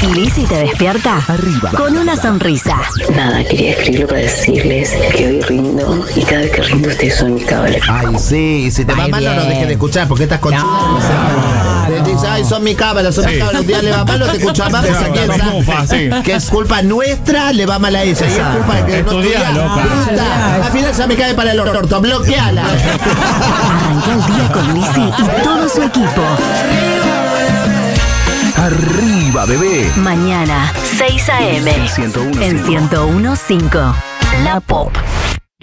Y Lizzy te despierta Arriba. con una sonrisa. Nada, quería escribirlo para decirles que hoy rindo y cada vez que rindo ustedes son mi cábala. Ay, sí, si te va Ay, mal no nos dejes de escuchar porque estás con Te dice, ay, son mi cábala, son mi Sí. cábala. Un día le va mal, no te escucha más, Te a quién agarra sabe. mufa, sí. Que es culpa nuestra, le va mal a ella. Y es culpa de que no estudia. Al final ya me cae para el orto. Bloqueala. Arranca el día con Lizzy y todo su equipo. Arriba, bebé. Mañana, 6 a.m. En 101.5. En 101.5. La Pop.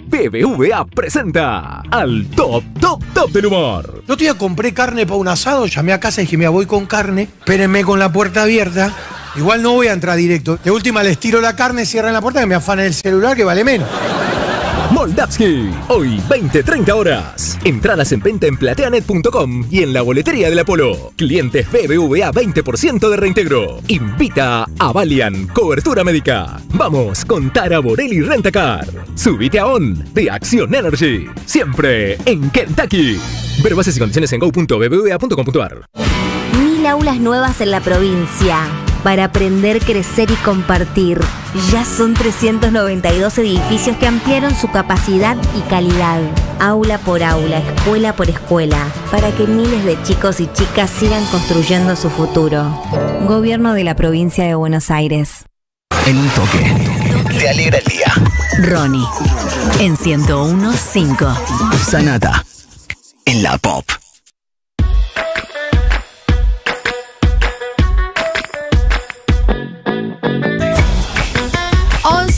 BBVA presenta al top, top, top del humor. El otro día compré carne para un asado, llamé a casa y dije, mira, voy con carne, espérenme con la puerta abierta. Igual no voy a entrar directo. De última les tiro la carne, cierran la puerta que me afana el celular que vale menos. Moldavski, hoy 20-30 horas. Entradas en venta en plateanet.com y en la boletería del Apolo. Clientes BBVA 20% de reintegro. Invita a Valian, cobertura médica. Vamos con Tara Borelli Rentacar. Subite a On de Acción Energy. Siempre en Kentucky. Ver bases y condiciones en go.bbva.com.ar. Mil aulas nuevas en la provincia para aprender, crecer y compartir. Ya son 392 edificios que ampliaron su capacidad y calidad. Aula por aula, escuela por escuela, para que miles de chicos y chicas sigan construyendo su futuro. Gobierno de la provincia de Buenos Aires. En un toque. Te alegra el día. Ronnie. En 101.5. Sanata. En la pop.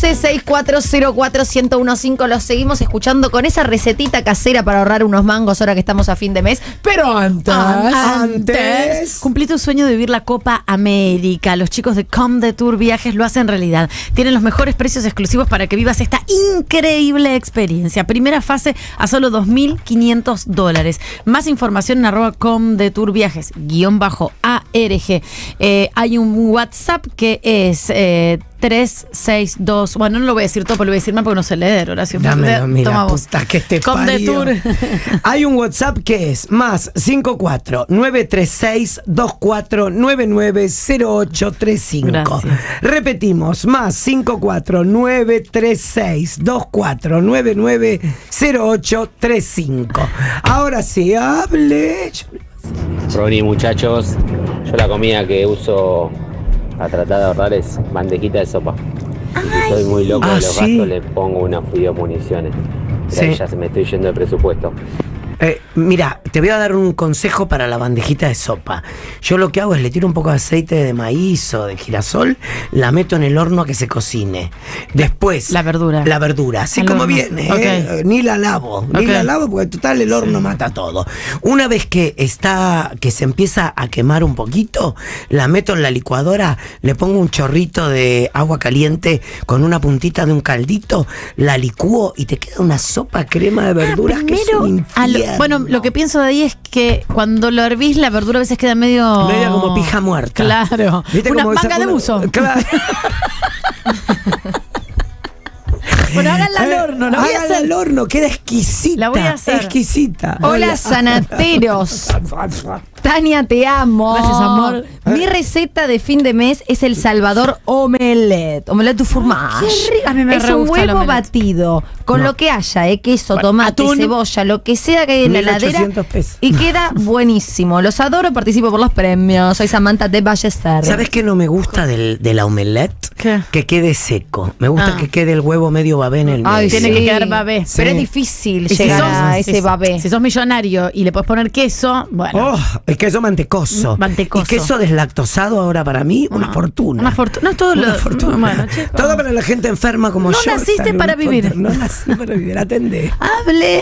11 6404 1015 los seguimos escuchando con esa recetita casera para ahorrar unos mangos ahora que estamos a fin de mes. Pero antes, Antes. cumplí tu sueño de vivir la Copa América. Los chicos de Com de Tour Viajes lo hacen realidad. Tienen los mejores precios exclusivos para que vivas esta increíble experiencia. Primera fase a solo 2.500 dólares. Más información en arroba com de Tour Viajes, guion bajo ARG. Eh, hay un WhatsApp que es eh, 362. Bueno, no lo voy a decir todo, pero lo voy a decir mal porque no sé leer, Horacio. Dámelo, mira, Toma vos. puta que te Com de parió. Tour. Hay un WhatsApp que es más 54 936 2499 0835. Gracias. Repetimos, más 54 936 2499 0835. Ahora sí, hable. Ronnie, muchachos, yo la comida que uso a tratar de ahorrar es bandejita de sopa. Si soy muy loco Ah, de los sí. gastos, le pongo unas municiones. Pero Sí. ahí ya se me estoy yendo de presupuesto. Eh, mira, te voy a dar un consejo para la bandejita de sopa. Yo lo que hago es le tiro un poco de aceite de maíz o de girasol, la meto en el horno a que se cocine. Después. La verdura. La verdura, así como horno. viene. ¿eh? Ni la lavo. Ni la lavo porque total el horno mata todo. Una vez que está, que se empieza a quemar un poquito, la meto en la licuadora, le pongo un chorrito de agua caliente con una puntita de un caldito, la licúo y te queda una sopa crema de verduras que es un bueno, lo que pienso de ahí es que cuando lo hervís, la verdura a veces queda medio. Media como pija muerta. Claro. ¿Viste Una esa- de buzo. Claro. Bueno, háganla al horno, la voy a háganla hacer. al horno, queda exquisita. La voy a hacer. Exquisita. Hola, sanateros. Tania, te amo. Gracias, amor. Mi receta de fin de mes es el Salvador Omelette. Omelette du fromage. A mí me es re un gusta el huevo omelette. batido con No. lo que haya, eh, queso, Bueno, tomate, atún. cebolla, lo que sea que hay en la heladera. 1800 pesos. Y queda buenísimo. Los adoro, participo por los premios. Soy Samantha de Ballester. ¿Sabes qué no me gusta del, de la omelette? ¿Qué? Que quede seco. Me gusta Ah. que quede el huevo medio babé en el medio. Ay, Tiene sí. que quedar babé. Pero Sí. es difícil Y si llegar sos- a si- ese babé. Si sos millonario y le puedes poner queso, bueno. Oh, el queso mantecoso. Mantecoso. Y queso deslactosado ahora para mí, una fortuna. Una fortuna. No todo Una lo. fortuna. Bueno. Todo para la gente enferma como No yo. naciste sale para vivir. No nací para vivir. Atendé. Hable.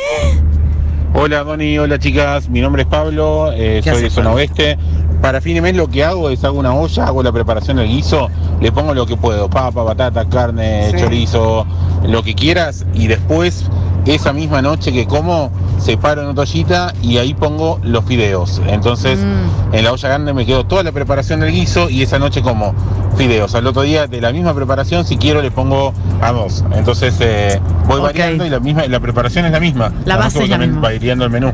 Hola Doni, hola chicas, mi nombre es Pablo, eh, ¿Qué soy de zona Pablo? oeste. Para fin de mes lo que hago es hago una olla, hago la preparación del guiso, le pongo lo que puedo, papa, batata, carne, Sí. chorizo, lo que quieras y después esa misma noche que como separo en otra ollita y ahí pongo los fideos. Entonces Mm. en la olla grande me quedo toda la preparación del guiso y esa noche como fideos. Al otro día de la misma preparación si quiero le pongo a dos. Entonces eh, voy Ok. variando y la misma la preparación es la misma. La base es la misma. va variando el menú.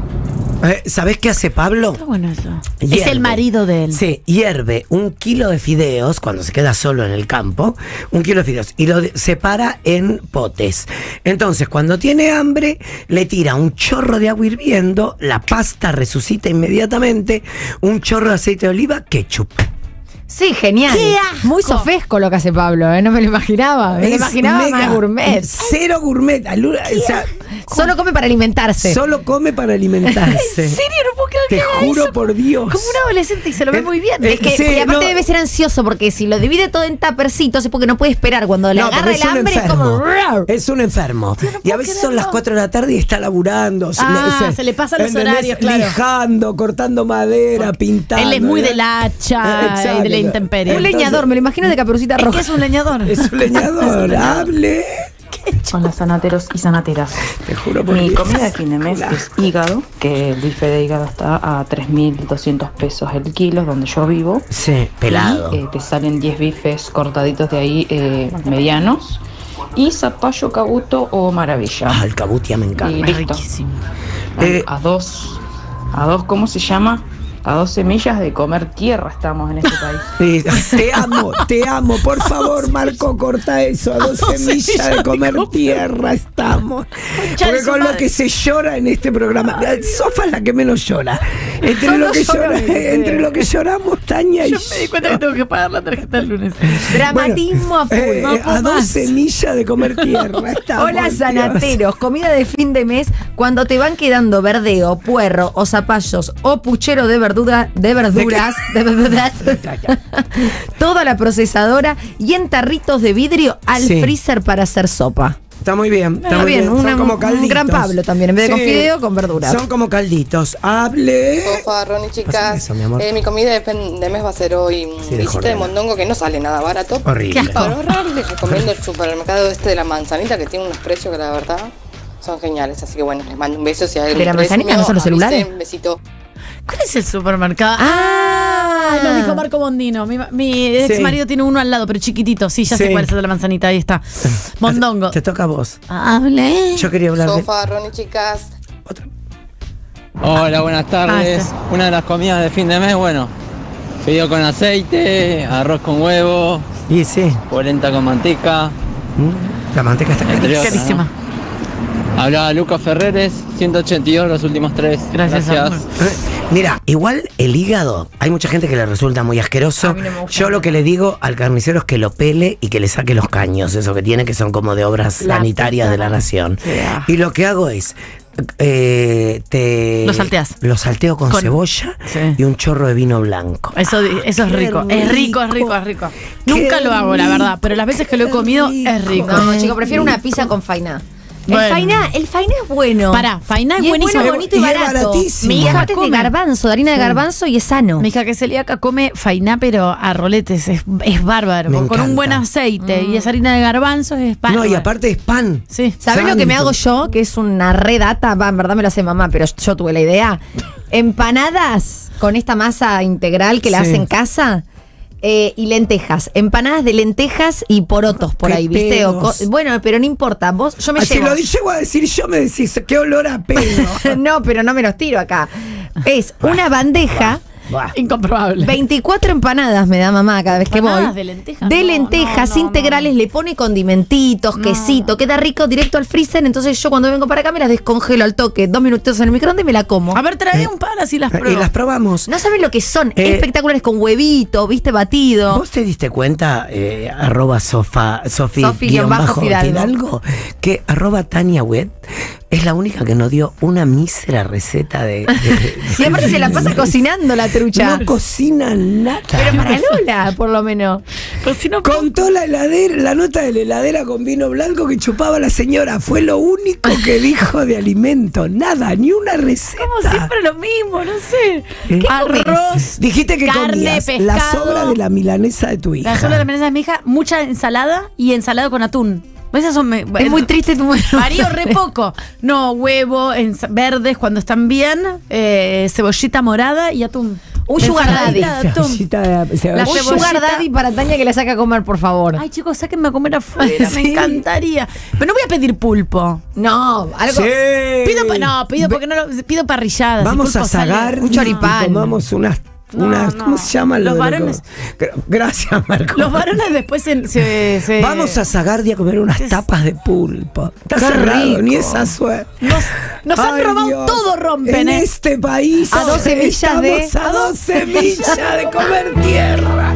Eh, ¿Sabés qué hace Pablo? Está bueno eso. Es Hierve. el marido de él. Sí, hierve un kilo de fideos cuando se queda solo en el campo, un kilo de fideos, y lo separa en potes. Entonces, cuando tiene hambre, le tira un chorro de agua hirviendo, la pasta resucita inmediatamente, un chorro de aceite de oliva, ketchup. Sí, genial. ¡Qué asco! Muy sofesco lo que hace Pablo, ¿eh? No me lo imaginaba. Me lo imaginaba mega- más gourmet. Cero gourmet. al- o sea, Solo come para alimentarse. solo come para alimentarse. ¿En serio? No puedo creer Te que haga juro eso. por Dios. Como un adolescente y se lo ve Eh, muy bien. eh, Es que Sí, y aparte no. debe ser ansioso porque si lo divide todo en tapercitos es porque no puede esperar. Cuando le No, agarra el hambre es como. Es un enfermo. y a veces son las 4 de la tarde y está laburando. se Ah, se le pasan los horarios, claro. Lijando, cortando madera, pintando. Él es muy ¿verdad? del hacha Exacto. Y la intemperie. Un leñador, me lo imagino de caperucita Es roja. que es un leñador. Es un leñador, hable. Hola sanateros y sanateras. Te juro por Mi Dios. comida de fin de mes es hígado, que el bife de hígado está a 3.200 pesos el kilo, donde yo vivo. Sí, pelado. Y, eh, te salen 10 bifes cortaditos de ahí eh, medianos. Y zapallo, cabuto o maravilla. Ah, el cabutia me Y encanta. listo. Eh, a dos, a dos, ¿cómo se llama? A dos semillas de comer tierra estamos en este país. Te amo, te amo. Por favor, Marco, corta eso. A dos semillas de comer tierra estamos. Porque con lo que se llora en este programa. Sofa es la que menos llora. Entre, lo no que, llora- entre lo que lloramos, Tania y Yo me di cuenta que tengo que pagar la tarjeta el lunes. Dramatismo a full. Eh, No a dos más. semillas de comer tierra. estamos, Hola sanateros, comida de fin de mes cuando te van quedando verdeo, puerro o zapallos o puchero de verdura, de verduras, de verduras, toda la procesadora y en tarritos de vidrio al Sí. freezer para hacer sopa. Está muy bien, está, Está muy bien, bien. una- Son como un calditos. gran Pablo también, en vez de con fideo, con verduras. Son como calditos. Hable. Sofa, Ron y Pásame chicas. eso, mi amor. Eh, mi comida de, de mes va a ser hoy un Sí, de guisito de Jordana. mondongo que no sale nada barato. Horrible. Qué asco. Para ahorrar les recomiendo el supermercado este de la manzanita que tiene unos precios que la verdad son geniales. Así que bueno, les mando un beso si hay ¿De la algún manzanita no son los celulares? Un besito. ¿Cuál es el supermercado? Ah, lo dijo Marco Bondino. Mi, mi ex Sí. marido tiene uno al lado, pero chiquitito. Sí, ya sé Sí. cuál es el de la manzanita. Ahí está. Mondongo. Te toca a vos. Hable. Yo quería hablar de. Sofa, Ron y chicas. Hola, buenas tardes. Ah, Una de las comidas de fin de mes, bueno, fideo con aceite, arroz con huevo, Y sí, polenta con manteca, mm, la manteca está carísima. ¿no? Hablaba Lucas Ferreres, 182 los últimos tres. Gracias, Mira, igual el hígado, hay mucha gente que le resulta muy asqueroso. Yo lo que le digo al carnicero es que lo pele y que le saque los caños, eso que tiene, que son como de obras La sanitarias puta de la nación. Asco. Y lo que hago es eh, te. Lo salteás. Lo salteo con, Con- cebolla Sí. y un chorro de vino blanco. Eso, eso es rico. Es rico, es rico, es rico. Nunca lo hago, la verdad, pero las veces que lo he comido es rico. No, chico, prefiero una pizza con fainá. Bueno. El fainá, el fainá es bueno. Pará, fainá es Y buenísimo. bueno, bonito y, Y es barato. baratísimo. Mi hija es de come. garbanzo, de harina de garbanzo y es sano. Mi hija que es celíaca come fainá, pero a roletes. Es, es bárbaro. Me Con, un buen aceite y esa harina de garbanzo es bárbaro. No, y aparte es pan. Sí. ¿Sabes lo que me hago yo? Que es una redata, va, en verdad me lo hace mamá, pero yo tuve la idea. Empanadas con esta masa integral que la Sí. hace en casa. Eh, y lentejas, empanadas de lentejas y porotos por ahí, ¿viste? O bueno, pero no importa, vos, yo me Ah, si llevo. lo llego a decir yo, me decís, qué olor a pelo. no, pero no me los tiro acá. Es una bandeja. Incomprobable. 24 empanadas me da mamá cada vez que voy. De lentejas, De no, lentejas no, no, integrales, le pone condimentitos, quesito, queda rico directo al freezer. Entonces yo cuando vengo para acá me las descongelo al toque, dos minutos en el microondas y me la como. A ver, trae un par así las y pruebo. las probamos. No saben lo que son, Eh, espectaculares con huevito, viste, batido. ¿Vos te diste cuenta, eh, arroba sofa, Sofi, Sofi guion guion bajo bajo Fidalgo. Fidalgo, que arroba Tania Wet es la única que nos dio una mísera receta de... de- Y aparte se la pasa cocinando la trucha. No cocina nada. pero para Lola, por lo menos. Contó la heladera, la nota de la heladera con vino blanco que chupaba la señora. Fue lo único que dijo de alimento. Nada, ni una receta. Como siempre lo mismo, no sé. ¿Eh? Arroz. Dijiste que carne, comías la pescado. sobra de la milanesa de tu hija. La sola de la milanesa de mi hija, mucha ensalada y ensalada con atún. Esas son me- Es muy triste tu Varío re poco. No, huevo, ens- verdes cuando están bien, eh, cebollita morada y atún. Un sugar daddy. La Un sugar daddy para Tania que la saca a comer, por favor. Ay, chicos, sáquenme a comer afuera, me encantaría. Pero no voy a pedir pulpo. No, algo. Sí. Pido, no, pido porque no lo- pido parrilladas. Vamos a sagar un choripán. y tomamos unas, No, unas no. ¿cómo se llaman Los varones- Gra- Gracias, Marco. Los varones después se. se- se- Vamos a Sagardi a comer unas tapas de pulpo. Está Qué cerrado, rico. ni esa suerte. Nos, nos han robado Dios. todo, rompen, En ¿eh? este país A dos semillas de- a dos semillas de comer tierra.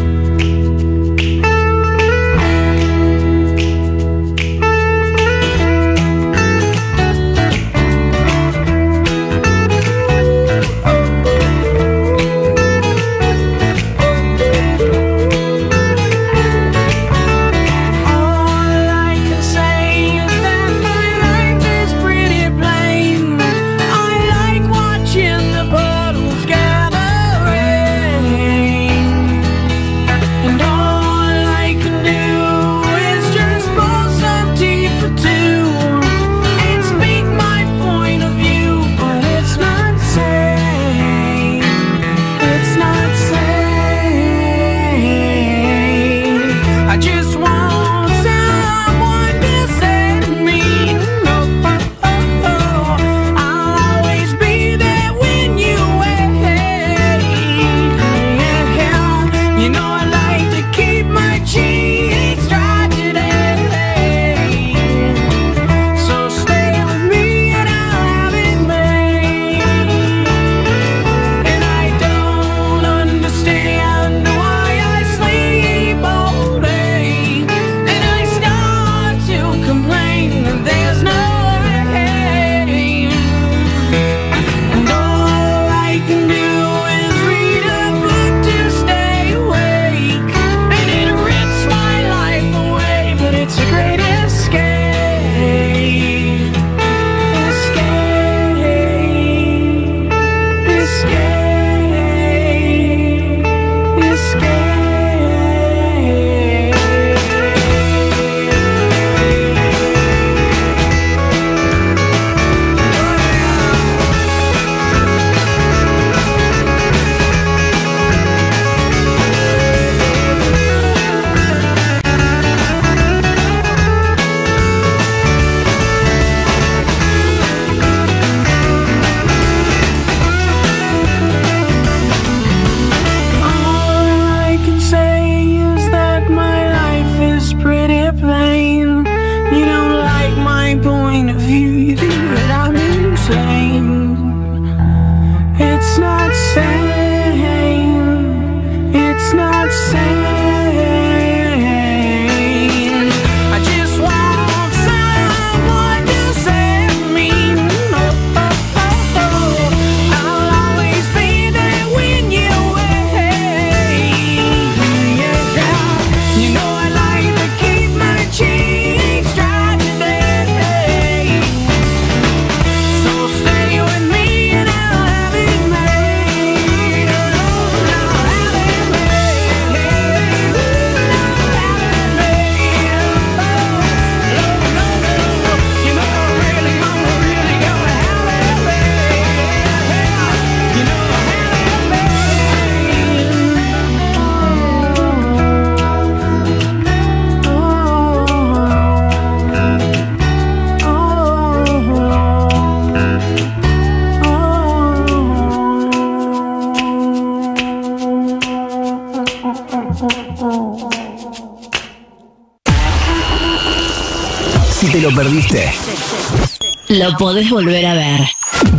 Podés volver a ver.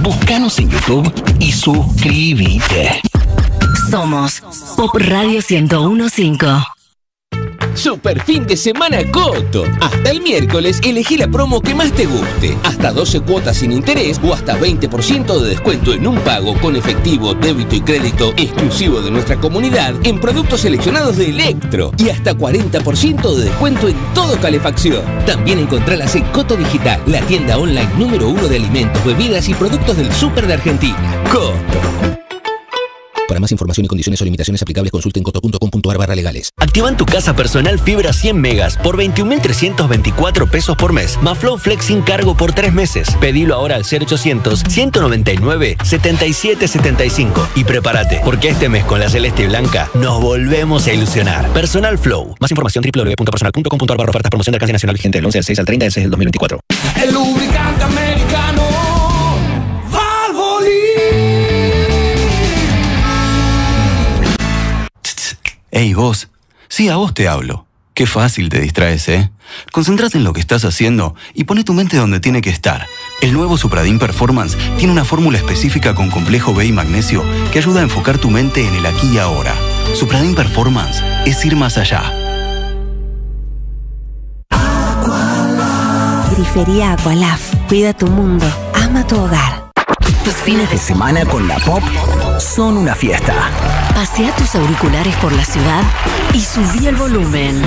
búscanos en YouTube y suscríbete. Somos Pop Radio 1015. Super fin de semana Coto. Hasta el miércoles elegí la promo que más te guste. Hasta 12 cuotas sin interés o hasta 20% de descuento en un pago con efectivo, débito y crédito exclusivo de nuestra comunidad en productos seleccionados de Electro. Y hasta 40% de descuento en todo calefacción. También encontrarlas en Coto Digital, la tienda online número uno de alimentos, bebidas y productos del súper de Argentina. Coto. Para más información y condiciones o limitaciones aplicables consulten coto.com.ar barra legales. Activa en tu casa personal fibra 100 megas por 21.324 pesos por mes. Más Flow Flex sin cargo por 3 meses. Pedilo ahora al 0800 199 7775 y prepárate, porque este mes con la celeste y blanca nos volvemos a ilusionar. Personal Flow. Más información www.personal.com.ar barra ofertas promoción de alcance nacional vigente del 11 al 6 al 30 del 6 del 2024. El Ey, vos. Sí, a vos te hablo. Qué fácil te distraes, ¿eh? Concentrate en lo que estás haciendo y pone tu mente donde tiene que estar. El nuevo Supradin Performance tiene una fórmula específica con complejo B y magnesio que ayuda a enfocar tu mente en el aquí y ahora. Supradin Performance es ir más allá. Grifería Aqualaf. Cuida tu mundo. Ama tu hogar. Tus fines de semana con la pop son una fiesta. Pasea tus auriculares por la ciudad y subí el volumen.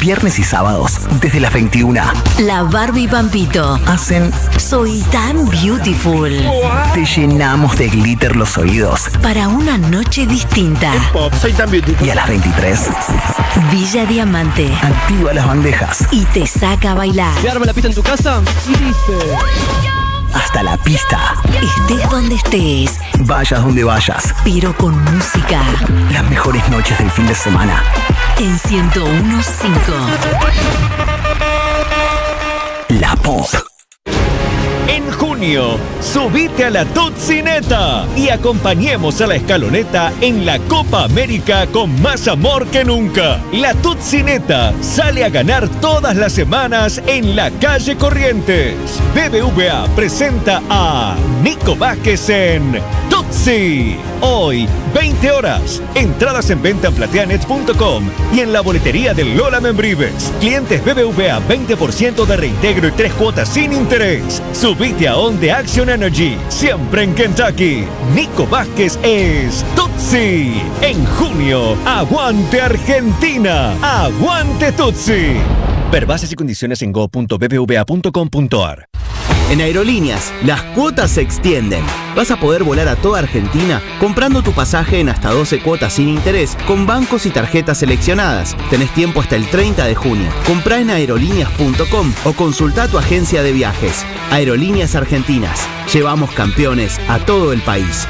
Viernes y sábados, desde las 21. La Barbie Pampito. Hacen Soy tan beautiful. Te llenamos de glitter los oídos. Para una noche distinta. Pop, soy tan beautiful. Y a las 23, Villa Diamante. activa las bandejas. Y te saca a bailar. ¿Se arma la pista en tu casa? Y dice... Hasta la pista. Estés donde estés, Vayas donde vayas. pero con música. Las mejores noches del fin de semana. En 1015. La pop. En subite a la Tutsineta y acompañemos a la escaloneta en la Copa América con más amor que nunca. La Tutsineta sale a ganar todas las semanas en la calle Corrientes. BBVA presenta a Nico Vázquez en Tutsi. Hoy, 20 horas. Entradas en venta en plateanet.com y en la boletería del Lola Membrives. Clientes BBVA 20% de reintegro y tres cuotas sin interés. Subite a De Action Energy, siempre en Kentucky. Nico Vázquez es Tutsi. En junio, aguante Argentina. Aguante Tutsi. Ver bases y condiciones en go.bbva.com.ar. En Aerolíneas, las cuotas se extienden. Vas a poder volar a toda Argentina comprando tu pasaje en hasta 12 cuotas sin interés con bancos y tarjetas seleccionadas. Tenés tiempo hasta el 30 de junio. Comprá en aerolíneas.com o consulta tu agencia de viajes. Aerolíneas Argentinas. Llevamos campeones a todo el país.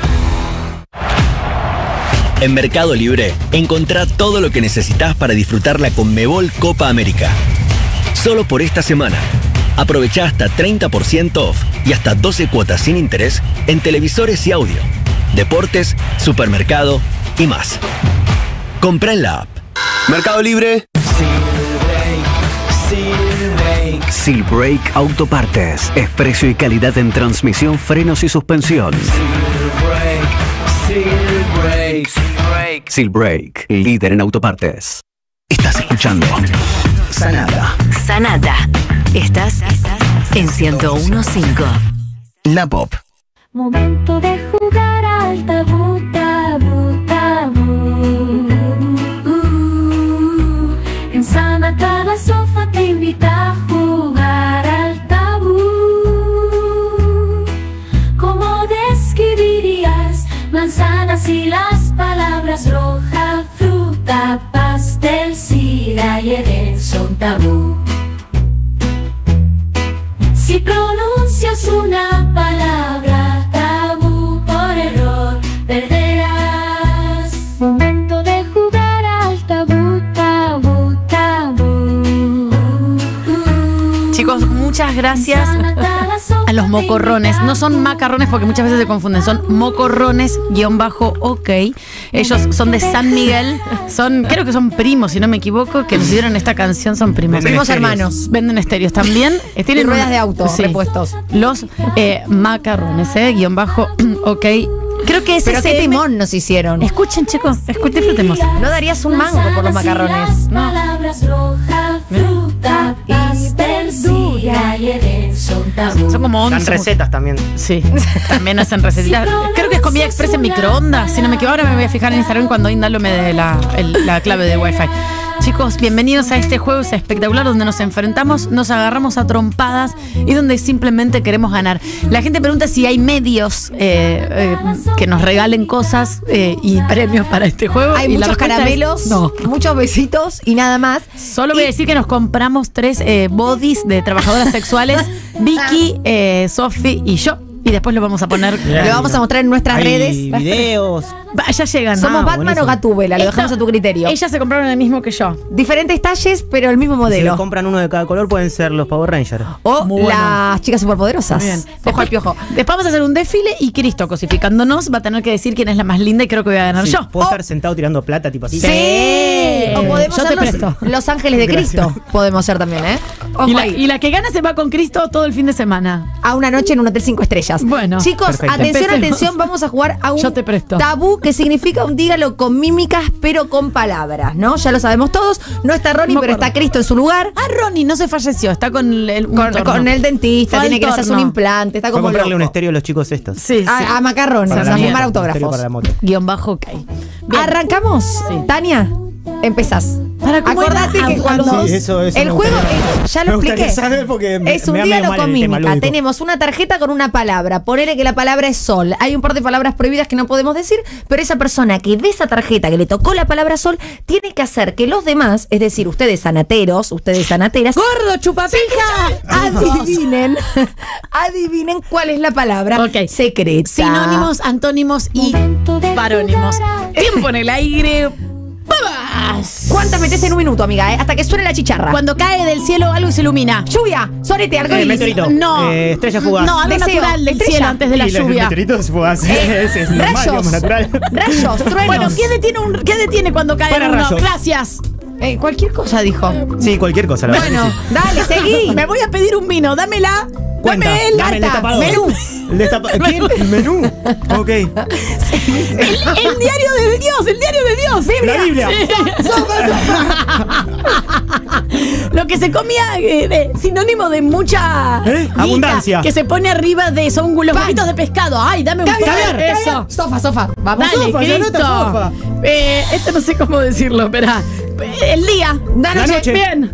En Mercado Libre, encontrá todo lo que necesitas para disfrutar la Conmebol Copa América. Solo por esta semana. Aprovecha hasta 30% off y hasta 12 cuotas sin interés en televisores y audio, deportes, supermercado y más. Compra en la app. Mercado Libre. Seal Brake Autopartes. Es precio y calidad en transmisión, frenos y suspensión. Seal Brake, líder en autopartes. Estás escuchando Sanada. Sanata. Estás en 1015. La Pop. Momento de jugar al tabú, tabú, tabú. Uh, en sana cada sofá te invita a jugar al tabú. ¿Cómo describirías manzanas y las palabras roja, fruta, pastel, sida y edén son tabú? Gracias a los mocorrones. No son macarrones porque muchas veces se confunden, son mocorrones guion bajo ok. Ellos son de San Miguel, son, creo que son primos, si no me equivoco, que nos hicieron esta canción, son primos. Venden Primos hermanos. Venden estéreos también. Y ruedas de auto repuestos. Los eh, macarrones, eh, guion bajo, ok. Creo que ese Pero qué timón nos hicieron. Escuchen, chicos, escuchen, disfrutemos. No darías un mango por los macarrones. Palabras Son como 11. Dan recetas también. Sí, también hacen recetas. Creo que es comida express en microondas. Si no me equivoco, ahora me voy a fijar en Instagram cuando Indalo me dé la, el- la clave de Wi-Fi. Chicos, bienvenidos a este juego espectacular donde nos enfrentamos, nos agarramos a trompadas y donde simplemente queremos ganar. La gente pregunta si hay medios eh, eh, que nos regalen cosas eh, y premios para este juego. Hay Y muchos es caramelos, no. muchos besitos y nada más. Solo voy a decir que nos compramos tres eh, bodies de trabajadoras sexuales, Vicky, eh, Sofi y yo. Y después lo vamos a poner. Lo vamos a mostrar en nuestras Hay redes. videos. Ya llegan. Somos Ah, Batman buenísimo. o Gatúbela, lo Esto- dejamos a tu criterio. Ellas se compraron el mismo que yo. Diferentes talles, pero el mismo Si modelo. compran uno de cada color, pueden ser los Power Rangers. O Muy bueno. las chicas superpoderosas. Muy bien. Ojo al piojo. Después vamos a hacer un desfile y Cristo cosificándonos va a tener que decir quién es la más linda y creo que voy a ganar Sí, yo. Puedo estar sentado tirando plata, tipo así. Sí. O podemos Yo ser los, ángeles de Gracias. Cristo. Podemos ser también, ¿eh? Ojo Y la, ahí. y la que gana se va con Cristo todo el fin de semana. a una noche en un hotel cinco estrellas. Bueno, chicos, perfecto. atención, Empecemos. atención, vamos a jugar a un Yo te presto. tabú que significa un dígalo con mímicas, pero con palabras, ¿no? Ya lo sabemos todos. No está Ronnie, pero está Cristo en su lugar. Ah, Ronnie no se falleció, está con el, Con, el dentista, Fue tiene que hacerse un implante, está Fue a como comprarle un estéreo a los chicos estos. Sí, sí. A, a macarrones, Para a moto, autógrafos. Guión bajo, ok. Bien. ¿Arrancamos? Tania, empezás. Para cómo Acordate era que a- cuando Sí, eso- eso el me juego, gustaría- eh, ya lo me gustaría expliqué. saber porque me- es un me da mal con tema mímica. lúdico. Tenemos una tarjeta con una palabra. Ponele que la palabra es sol. Hay un par de palabras prohibidas que no podemos decir, pero esa persona que ve esa tarjeta, que le tocó la palabra sol, tiene que hacer que los demás, es decir, ustedes sanateros, ustedes sanateras, ¡Gordo, chupapija! adivinen, adivinen cuál es la palabra Ok. secreta. Sinónimos, antónimos y parónimos. Tiempo en el aire. ¿Cuántas metes en un minuto, amiga? eh? Hasta que suene la chicharra. Cuando cae del cielo algo y se ilumina. Lluvia, sorete, Eh, arcoíris. meteorito. No. Eh, estrella fugaz. No, algo Deseo, natural del estrella. cielo antes de la los lluvia. meteoritos fugaces. Eh, es normal, rayos. digamos, natural. Rayos, truenos. Bueno, ¿qué detiene, un, ¿qué detiene cuando cae Para uno? rayos. Gracias. Eh, cualquier cosa dijo. Sí, cualquier cosa, la verdad. Bueno, que sí. dale, seguí. Me voy a pedir un vino, dámela. Cuenta, Dame el dame el destapador. menú. El destapa- ¿Quién? El menú. Ok. El, el diario de Dios, el diario de Dios. La Biblia. Sí. Lo que se comía, eh, sinónimo de mucha ¿Eh? guita, Abundancia. Que se pone arriba de son los huevitos de pescado. Ay, dame un Caviar, Eso. caviar. Sofa, sofa. Vamos. Dale, Sofa, Cristo. sofa. Eh, esto no sé cómo decirlo, espera. El día. La noche. noche. Bien.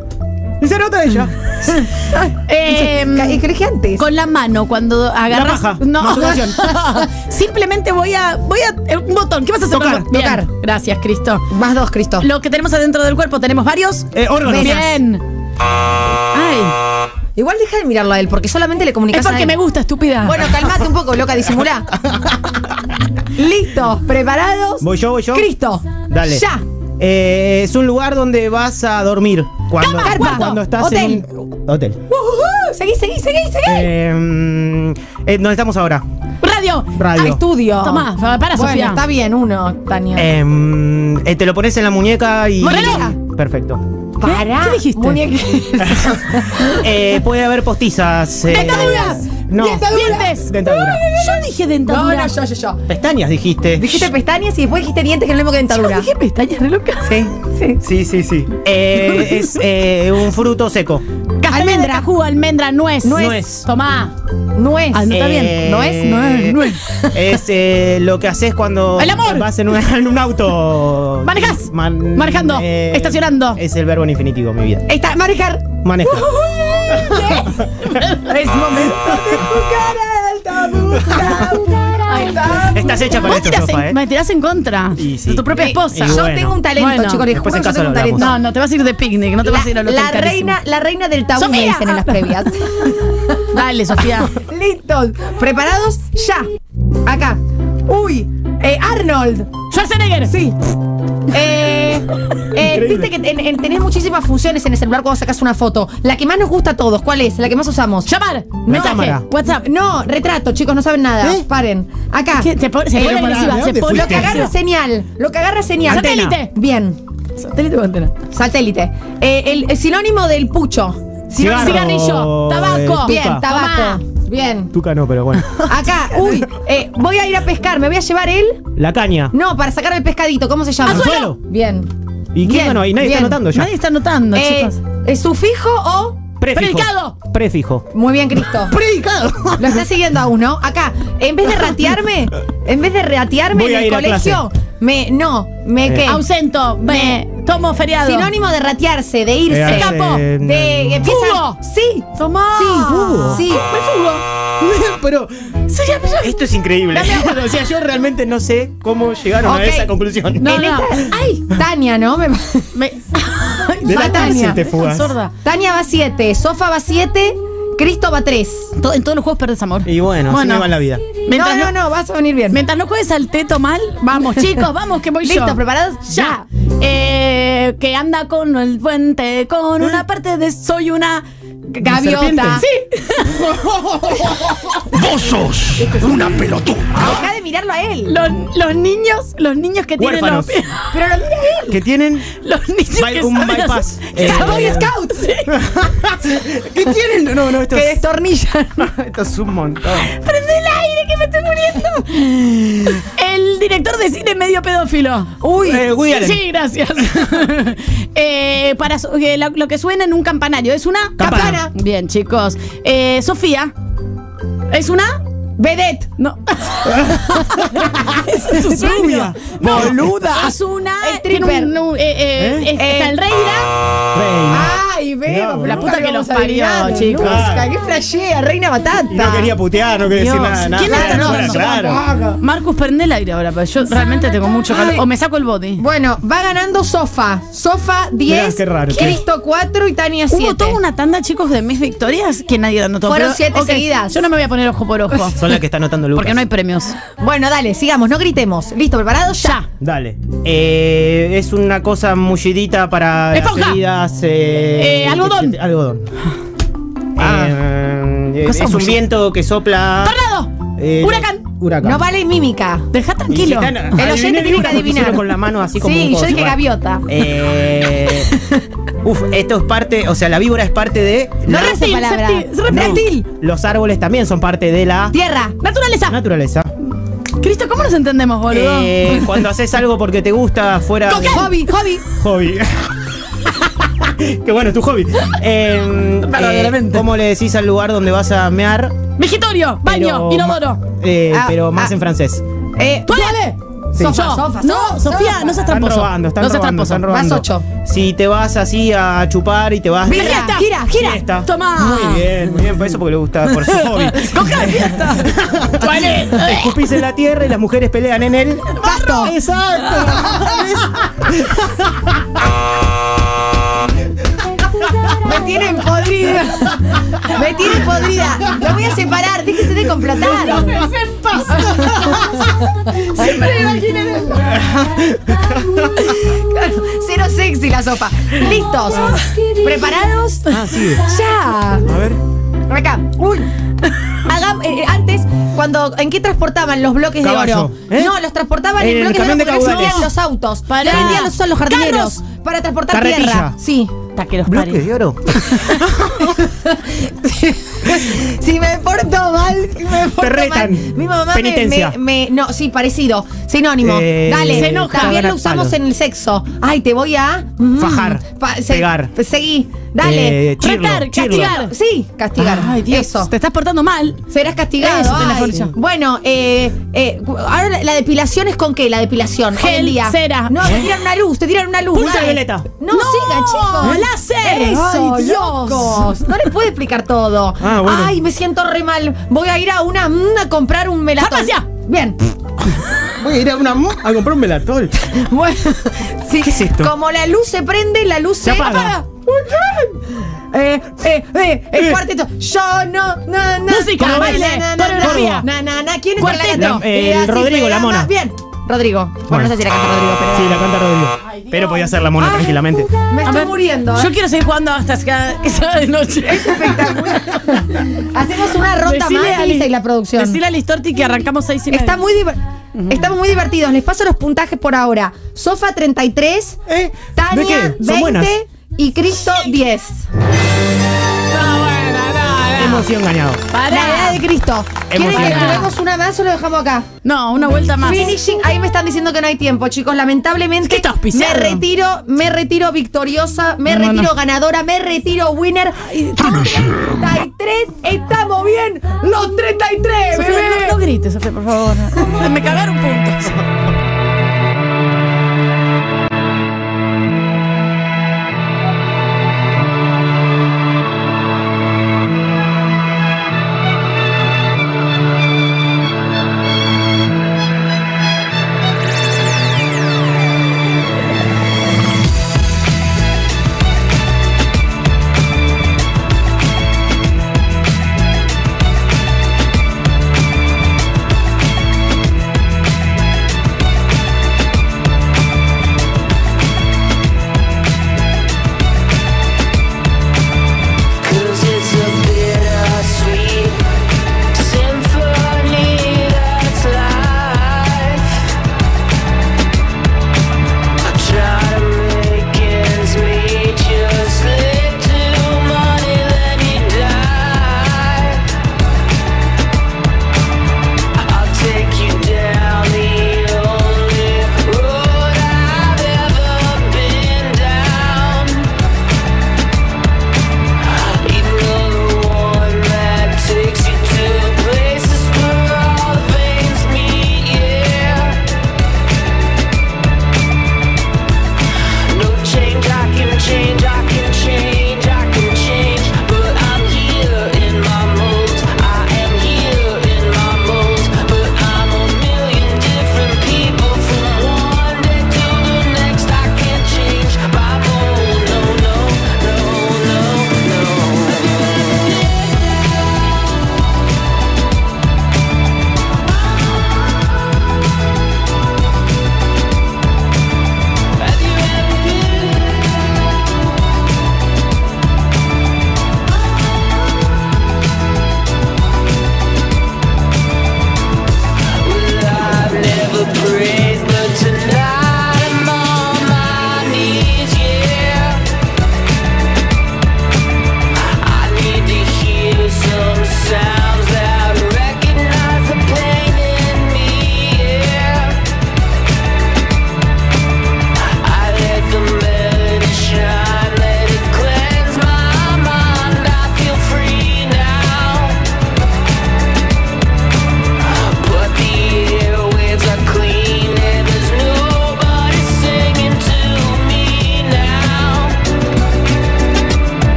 Y se nota ella. Eh, ¿Qué dije antes? con la mano cuando agarras. paja, No. masturbación. Simplemente voy a. Voy a. eh, Un botón. ¿Qué vas a hacer? Tocar? Bien. tocar. Gracias, Cristo. Más dos, Cristo. Lo que tenemos adentro del cuerpo, tenemos varios. Eh, órganos. Bien. Ay. Igual deja de mirarlo a él, porque solamente le comunicas Es a porque él. me gusta, estúpida. Bueno, calmate un poco, loca, disimulá. Listo, preparados. ¿Voy yo, voy yo? Cristo. Dale. Ya. Eh, es un lugar donde vas a dormir. Cuando, Cama, cuando estás hotel. en un hotel. Uh, seguí, seguí, seguí, seguí. Eh, mm, eh, ¿Dónde estamos ahora? Radio. Radio. Ah, estudio. Tomá, para, Bueno, Sofía. está bien, uno, Tania. Eh, mm, eh, te lo pones en la muñeca y. Reloj. Perfecto. ¿Qué dijiste? Muñeca. Eh, puede haber postizas. eh, ¡Dentaduras! No. ¡Dientes! Dentadura. Yo dije No, dentadura. no, yo, yo, yo. Pestañas dijiste. Dijiste pestañas y después dijiste dientes, que es lo mismo que Yo dentadura. dije pestañas re loca. Sí, sí. Sí, sí, sí. Eh, es eh, un fruto seco. Almendra. Cajú, almendra, nuez. Nuez. Tomá. Nuez. Ah, no está bien. Eh, Nuez, nuez, nuez. Es eh, lo que haces cuando El amor. vas en un, en un auto. Manejás. Man- Manejando. eh, Estacionando. Es el verbo en infinitivo, mi vida. Está, manejar. Maneja. es momento de jugar al tabú. Estás hecha para Vos esto, tirás Sofa, en- ¿eh? me tirás en contra Y sí. de tu propia esposa. y Yo bueno. tengo un talento, Bueno, chicos, les después juro en que yo casa tengo un lo hablamos. talento. No, no te vas a ir de picnic, no te vas a ir al hotel la carísimo. reina, la reina del tabú me Sofía. dicen en las previas. Dale, Sofía. Listos. ¿Preparados? Ya. Acá. Uy. Eh, Arnold. Schwarzenegger. Sí. Eh, eh, Viste que en- en- tenés muchísimas funciones en el celular cuando sacas una foto. La que más nos gusta a todos, ¿cuál es? La que más usamos. Llamar. Mensaje. WhatsApp. No, retrato, chicos, no saben nada. Paren. Acá. ¿Qué? Se pone- se pone Eh, agresiva, pará, se ¿de dónde pone Lo que agarra agresiva. señal. Lo que agarra señal. Satélite. Bien. Satélite o antena. Satélite. Eh, el, el sinónimo del pucho. Cigarro, Cigarrillo. Tabaco. eh, Bien, tabaco. Bien. Tuca no, pero bueno. Acá, uy, eh, voy a ir a pescar. ¿Me voy a llevar él? La caña. No, para sacar el pescadito. ¿Cómo se llama? Anzuelo. Bien. ¿Y quién Bien, ganó? Y nadie bien. está anotando ya. Nadie está anotando, Eh, chicos. ¿Es sufijo o Prefijo. Predicado. Prefijo. Muy bien, Cristo. Predicado. Lo está siguiendo aún, ¿no? Acá, en vez de ratearme, en vez de ratearme Voy en a el ir a colegio, me, no, me Eh. qué. Ausento. Me tomo feriado. Sinónimo de ratearse, de irse. Eh, Escapo. eh, De empieza. Fugo. Sí. Tomá. Sí. Fugo. Sí. Me fugo. pero esto es increíble. o sea, yo realmente no sé cómo llegaron Ok. a esa conclusión. No, En no. esta- ay, Tania, ¿no? Me- Me- De la Va Tania. cárcel te fugas. Sorda. Tania va 7, Sofa va 7, Cristo va 3. To- En todos los juegos perdés amor. Y bueno, así Bueno. me va en la vida. Mientras no, no, no, vas a venir bien. Mientras no juegues al teto mal, vamos, chicos, vamos, que voy yo. ¿Listo? ¿Preparados? Ya. Eh, que anda con el puente, con una parte de soy una Gaviota. Sí. ¡Vos sos una pelotuda! Deja de mirarlo a él. Los, los niños, los niños que tienen Huérfanos. los, Pero lo mira a él. Que tienen los niños By- que un saben bypass. hacer- Eh, Boy Scouts. ¿Qué tienen? No, no, esto Que es, destornillan. esto es un montón. Prende que me estoy muriendo. El director de cine medio pedófilo. Uy. Eh. Sí, gracias. Eh, para lo, lo que suena en un campanario es una Campana. Bien, chicos. Eh, Sofía. ¿Es una? Vedette. No. Es tu sueño. Boluda. Es una. Stripper. tiene un- un- eh, eh, ¿Eh? es- Está el rey Reina. Ay, veo. No, La puta que los parió, chicos. nunca. Qué flashea, reina batata. Y no quería putear, no quería decir Dios, nada. nada. ¿quién está Claro, anotando? claro. Marcus, prende el aire ahora, pero yo realmente tengo mucho calor. Ay. O me saco el body. Bueno, va ganando Sofa. Sofa 10, Mirá, qué raro. Cristo 4 y Tania 7. Hubo toda una tanda, chicos, de mis victorias que nadie anotó. Fueron pero, siete ok, seguidas. Yo no me voy a poner ojo por ojo. Son las que está anotando Lucas. porque no hay premios. Bueno, dale, sigamos, no gritemos. ¿Listo? ¿Preparados? Ya. Dale. Eh, es una cosa mullidita para Esponja. las heridas. Eh, Eh, algodón. Algodón. Ah. Eh, Cosa es un mullida. viento que sopla. ¡Tornado! eh, ¡Huracán! Huracán. No vale mímica. Deja tranquilo. están- El oyente tiene que adivinar. con la mano así como Sí, un yo dije gaviota. Eh, uf, esto es parte, o sea, la víbora es parte de. No la- Reptil, palabra. septi- No, reptil. Los árboles también son parte de la Tierra. Naturaleza. naturaleza. Cristo, ¿cómo nos entendemos, boludo? Eh, cuando haces algo porque te gusta fuera. Coca- Hobby, hobby. Hobby. Qué bueno es tu hobby. Eh, Verdaderamente. eh, ¿Cómo le decís al lugar donde vas a mear? Mejitorio, baño, Pero inodoro. Eh, Ah, pero más ah. en francés. Eh, ¡Tuale! Sí. Sofa, Yo. sofa, No, Sofía, no seas Están tramposo. robando, están no seas robando, tramposo. están robando. Vas ocho. Si te vas así a chupar y te vas. Birra, Fiesta. gira, gira. Fiesta. Toma. Muy bien, muy bien, por eso porque le gusta, por su hobby. ¡Coca de fiesta! Escupís en la tierra y las mujeres pelean en el Pasto. Exacto. Me tienen podrida. Me tienen podrida. Lo voy a separar. Déjese de complotar. Siempre me imaginé eso. Claro, Cero sexy la sopa. ¿Listos? ¿Preparados? Ah, sí. Ya. A ver. Acá. Uy. Hagam- eh, eh, antes, cuando ¿en qué transportaban los bloques Caballo, de oro? ¿eh? No, los transportaban en, En bloques de oro porque no los autos. Pará. Y hoy en día los usan los jardineros Carros. para transportar Carretilla. tierra. Sí. Taqueros Bloques pari. de oro. Si me porto mal, si me porto retan. mal. Mi mamá me- Penitencia. Me, me- No, sí, parecido. Sinónimo. Eh, Dale. se enoja. También lo usamos palos. en el sexo. Ay, te voy a. mm, Fajar. se- Pegar. Seguí. Dale. Eh, chirlo, Retar, chirlo. castigar. Sí, castigar. Ay, Dios. Eso. Te estás portando mal. Serás castigado. Eso, Ay. Bueno, eh, eh, ahora la, la depilación es con qué? La depilación. Gel, día. cera. No, te tiran una luz, te tiran una luz. Pulsa violeta. No, sigan, chicos. láser. Eso, Ay, Dios. No les puedo explicar todo. Ah, bueno. Ay, me siento re mal. Voy a ir a una mm, a comprar un melatón. Farmacia. Bien. Voy a ir a una mo- a comprar un melatol. Bueno, sí. ¿Qué es esto? Como la luz se prende, la luz se, Se apaga. Eh, eh, eh, el Eh. cuarteto. Yo no, na, na. Música, baile, na, na, coreografía. Na, na, na. ¿Quién es Cuarteto. el Y así Rodrigo, la mona. Bien. Rodrigo. Bueno, no sé si la canta Rodrigo, pero. Sí, la canta Rodrigo. Pero podía ser la mona tranquilamente. Me estoy ver, muriendo. ¿eh? Yo quiero seguir jugando hasta que sea de noche. Hacemos una ronda Decile más y la producción. Decile a Listorti que arrancamos seis y. Está muy diver- Estamos muy divertidos. Les paso los puntajes por ahora. Sofa 33, ¿De Tania qué? Son buenas. 20 y Cristo 10. Emoción ganado. La edad de Cristo. ¿Quieren que juguemos una más o lo dejamos acá? No, una vuelta más. Finishing, ahí me están diciendo que no hay tiempo, chicos. Lamentablemente me auspiciado. retiro, me retiro victoriosa, me No, no, retiro no. ganadora, me retiro winner. 33, estamos bien, los 33, Sofía, bebé. no, no grites, Sofía, por favor. Me cagaron puntos.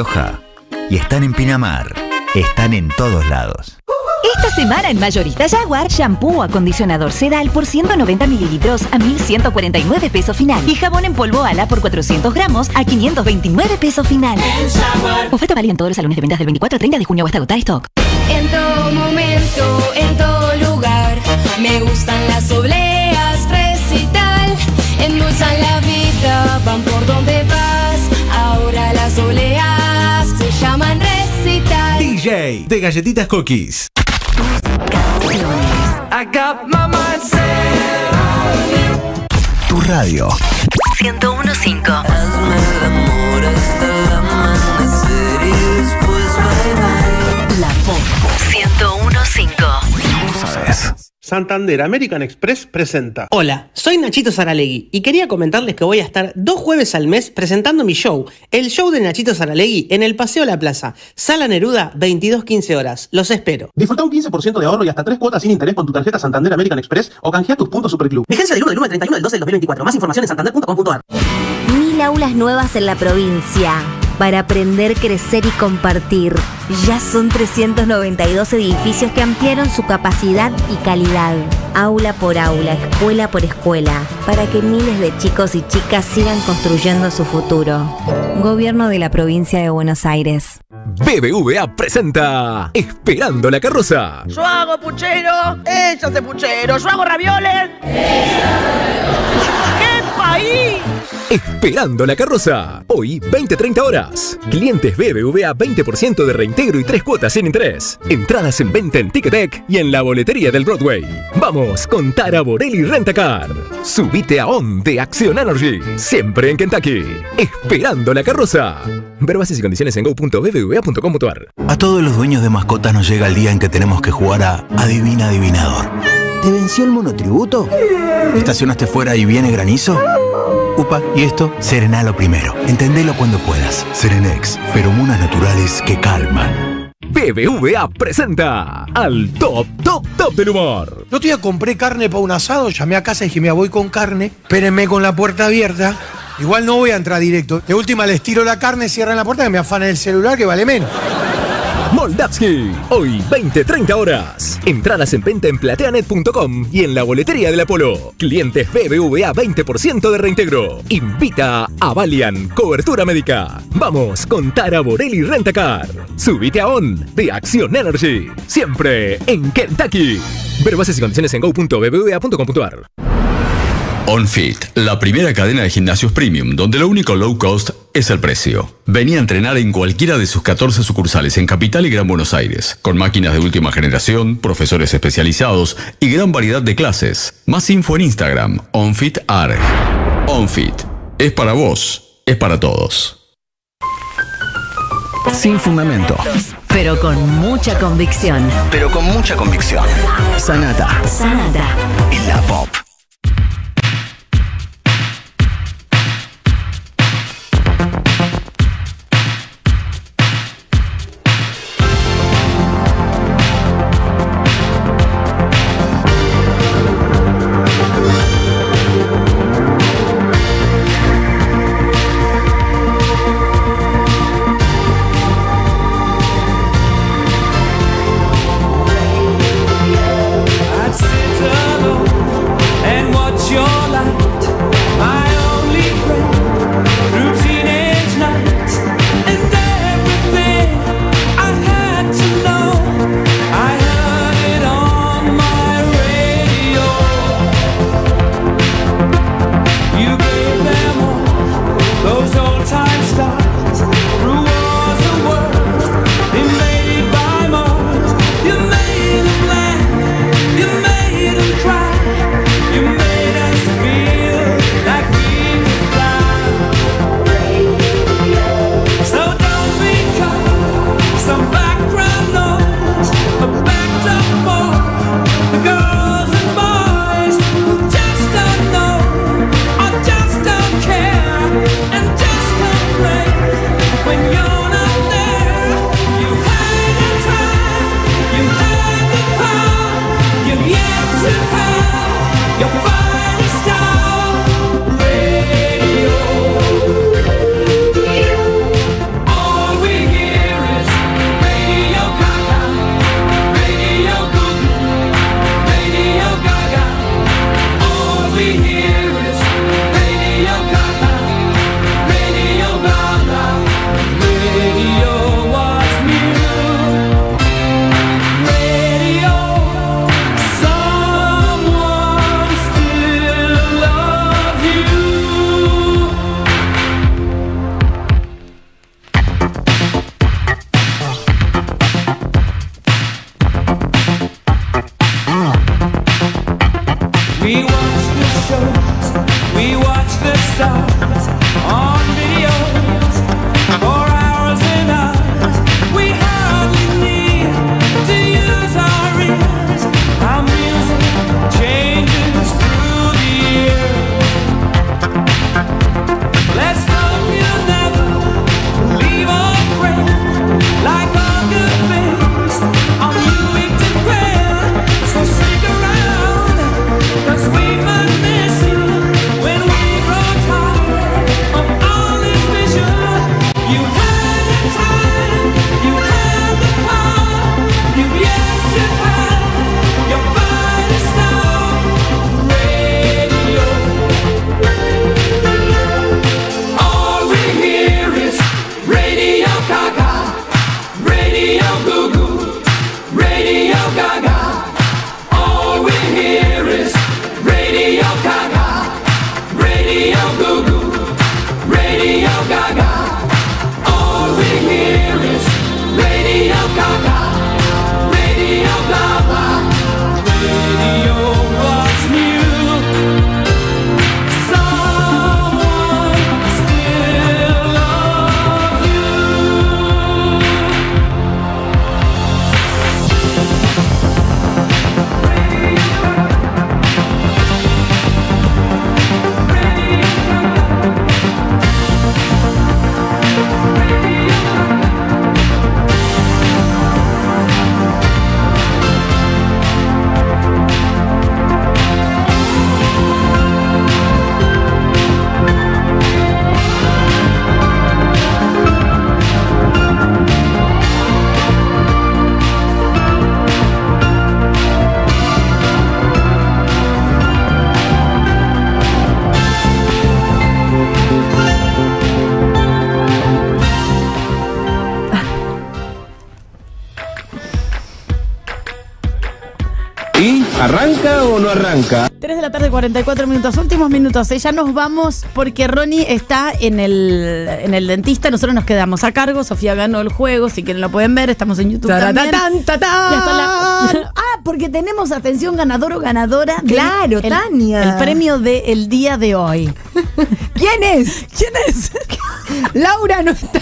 Rioja y están en Pinamar. Están en todos lados. Esta semana en Mayorista Jaguar, shampoo o acondicionador Sedal por 190 mililitros a 1.149 pesos final. Y jabón en polvo Ala por 400 gramos a 529 pesos final. Oferta válida en todos los salones de ventas del 24 al 30 de junio hasta agotar stock. En todo momento, en todo lugar, me gustan las obleas, recital, endulzan la vida, van por donde DJ de Galletitas Cookies. I got my mind set on Tu radio. 1015. Santander American Express presenta. Hola, soy Nachito Saralegui y quería comentarles que voy a estar dos jueves al mes presentando mi show, el show de Nachito Saralegui en el Paseo La Plaza, Sala Neruda, 22-15 horas. Los espero. Disfruta un 15% de ahorro y hasta tres cuotas sin interés con tu tarjeta Santander American Express o canjea tus puntos Superclub. Vigencia del 1 del 1 al 31 del 12 del 2024. Más información en santander.com.ar. Mil aulas nuevas en la provincia para aprender, crecer y compartir. Ya son 392 edificios que ampliaron su capacidad y calidad. Aula por aula, escuela por escuela, para que miles de chicos y chicas sigan construyendo su futuro. Gobierno de la provincia de Buenos Aires. BBVA presenta Esperando la carroza. Yo hago puchero, ella hace puchero. Yo hago ravioles. ¡Qué país! Esperando la carroza. Hoy, 20-30 horas. Clientes BBVA 20% de reintegro y tres cuotas sin interés. Entradas en venta en Ticketek y en la boletería del Broadway. Vamos con Tara Borelli Rentacar. Subite a On de Action Energy. Siempre en Kentucky. Esperando la carroza. Ver bases y condiciones en go.bbva.com.ar. A todos los dueños de mascotas nos llega el día en que tenemos que jugar a Adivina Adivinador. ¿Te venció el monotributo? ¿Estacionaste fuera y viene granizo? ¿Y esto? Serenalo primero. Entendelo cuando puedas. Serenex, feromonas naturales que calman. BBVA presenta al top, top, top del humor. Otro día compré carne para un asado, llamé a casa y dije, mira, voy con carne, espérenme con la puerta abierta. Igual no voy a entrar directo. De última les tiro la carne, cierran la puerta que me afanan el celular que vale menos. Moldavsky. Hoy, 20-30 horas. Entradas en venta en plateanet.com y en la boletería del Apolo. Clientes BBVA 20% de reintegro. Invita a Valian Cobertura Médica. Vamos con Tara Borelli Rentacar. Subite a On de Acción Energy. Siempre en Kentucky. Ver bases y condiciones en go.bbva.com.ar. OnFit, la primera cadena de gimnasios premium, donde lo único low cost es el precio. Venía a entrenar en cualquiera de sus 14 sucursales en Capital y Gran Buenos Aires, con máquinas de última generación, profesores especializados y gran variedad de clases. Más info en Instagram, OnFitArg. OnFit, es para vos, es para todos. Sin fundamento. Pero con mucha convicción. Pero con mucha convicción. Sanata. Sanata. En la pop. 44 minutos. Últimos minutos. ¿eh? Ya nos vamos porque Ronnie está en el, en el dentista. Nosotros nos quedamos a cargo. Sofía ganó el juego. Si quieren lo pueden ver. Estamos en YouTube. también. Taratán, la- ah, porque tenemos atención ganador o ganadora. Claro, el- Tania. El premio del día de hoy. ¿Quién es? ¿Quién es? Laura no está.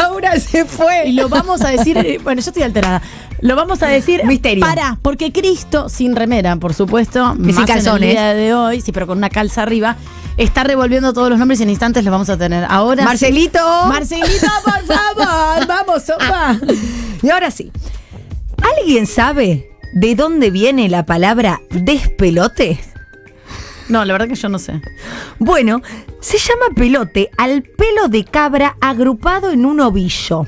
Laura se fue. Y lo vamos a decir. Bueno, yo estoy alterada. Lo vamos a decir. Misterio. Para, porque Cristo, sin remera, por supuesto, Y sin más en el calzones. día de hoy, sí, pero con una calza arriba, está revolviendo todos los nombres y en instantes los vamos a tener. Ahora. sí. Marcelito. Marcelito, por favor. Vamos, sopa. Y ahora sí. ¿Alguien sabe de dónde viene la palabra despelote? No, la verdad que yo no sé. Bueno, se llama pelote al pelo de cabra agrupado en un ovillo.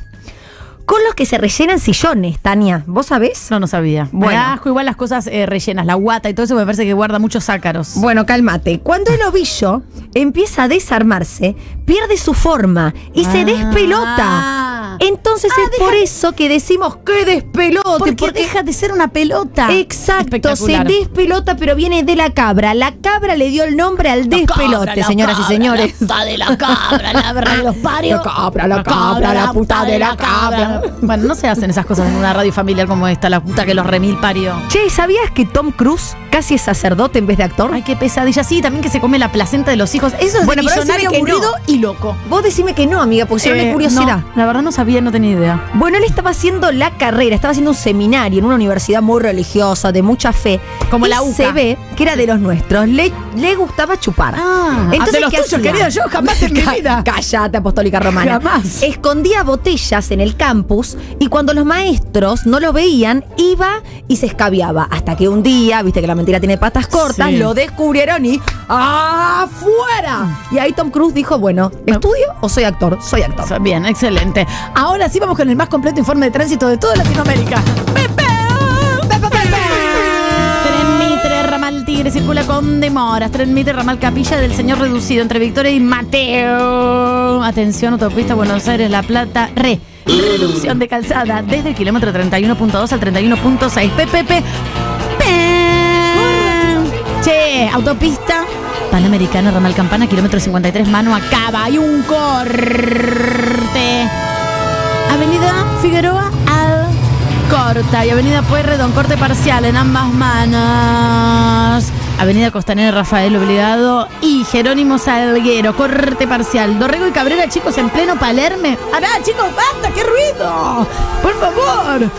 Con los que se rellenan sillones, Tania. ¿Vos sabés? No, no sabía. Bueno. Me asco igual las cosas eh, rellenas, la guata y todo eso me parece que guarda muchos ácaros. Bueno, cálmate. Cuando el ovillo empieza a desarmarse, pierde su forma y se Ah. despelota. Entonces es por eso que decimos que despelote. Porque, deja de ser una pelota. Exacto, se despelota, pero viene de la cabra. La cabra le dio el nombre al despelote, cabra, señoras cabra, y señores. la puta de la cabra, la verdad de los parios. La cabra, la cabra, la puta de la cabra. Bueno, no se hacen esas cosas en una radio familiar como esta, la puta que los remil parió. Che, ¿sabías que Tom Cruise casi es sacerdote en vez de actor? Ay, qué pesadilla. Sí, también que se come la placenta de los hijos. Eso es Bueno, de millonario aburrido no. y loco. Vos decime que no, amiga, pusieron Eh, curiosidad. no, la verdad no sabía, no tenía idea. Bueno, él estaba haciendo la carrera, estaba haciendo un seminario en una universidad muy religiosa, de mucha fe. Como Y la UCA. Se ve que era de los nuestros. Le, le gustaba chupar. Ah, de los ¿qué tuyos, hacía? yo jamás en mi vida. Cállate, apostólica romana. Jamás. Escondía botellas en el campus y cuando los maestros no lo veían, iba y se escabiaba. Hasta que un día, viste que la mentira tiene patas cortas, Sí. lo descubrieron y ¡afuera! Y ahí Tom Cruise dijo, bueno, ¿estudio o soy actor? Soy actor. Bien, excelente. Ahora sí vamos con el más completo informe de tránsito de toda Latinoamérica. Tren Circula con demoras. Tren Mitre, ramal Capilla del Señor Reducido entre Victoria y Mateo. Atención, autopista Buenos Aires, La Plata, re. Reducción de calzada desde el kilómetro 31.2 al 31.6. PPP. Che, autopista Panamericana, ramal Campana, kilómetro 53, mano acaba. Hay un corte. Avenida Figueroa Corta y Avenida Pueyrredón, corte parcial en ambas manos. Avenida Costanera Rafael Obligado y Jerónimo Salguero, corte parcial. Dorrego y Cabrera, chicos, en pleno Palerme. ¡Ará, chicos, basta! ¡Qué ruido! ¡Por favor!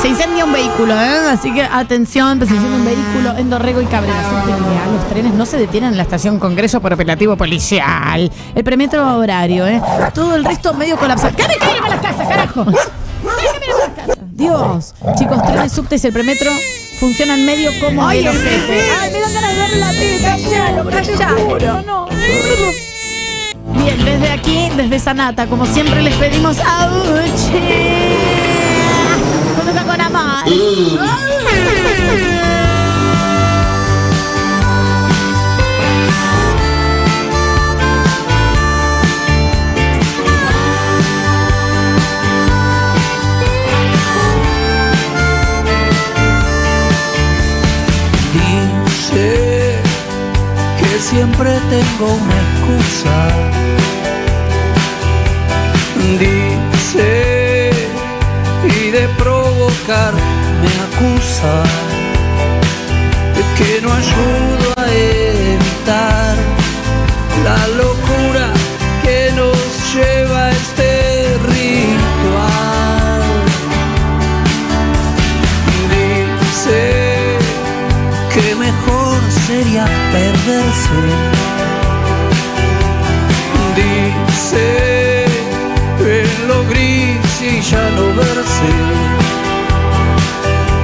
Se incendia un vehículo, ¿eh? Así que atención, se incendia un vehículo en Dorrego y Cabrera. Súper Los trenes no se detienen en la estación Congreso por operativo policial. El premetro horario, ¿eh? Todo el resto medio colapsado. ¡Cállate, cállate las casas, carajo! Dios. Chicos, trenes, subtes y el premetro funcionan medio como Ay, el ojete. Ay, me dan ganas de darle la cielo, pero te juro, no. Bien, desde aquí, desde Sanata, como siempre les pedimos. Con toca con amor. Siempre tengo una excusa. Dice y de provocar me acusa de que no ayudo a evitar la locura que nos lleva a sería perderse. Dice en lo gris y ya no verse.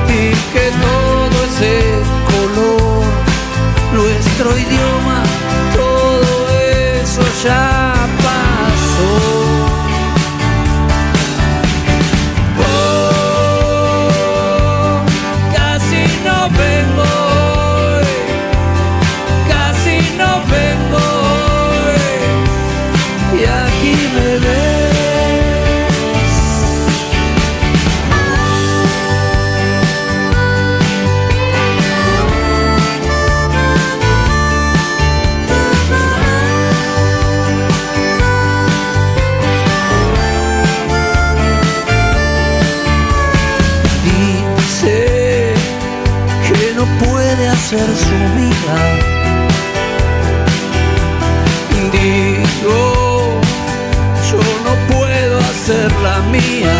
Y que todo ese color, nuestro idioma, todo eso ya ser su vida. Digo, yo no puedo hacer la mía.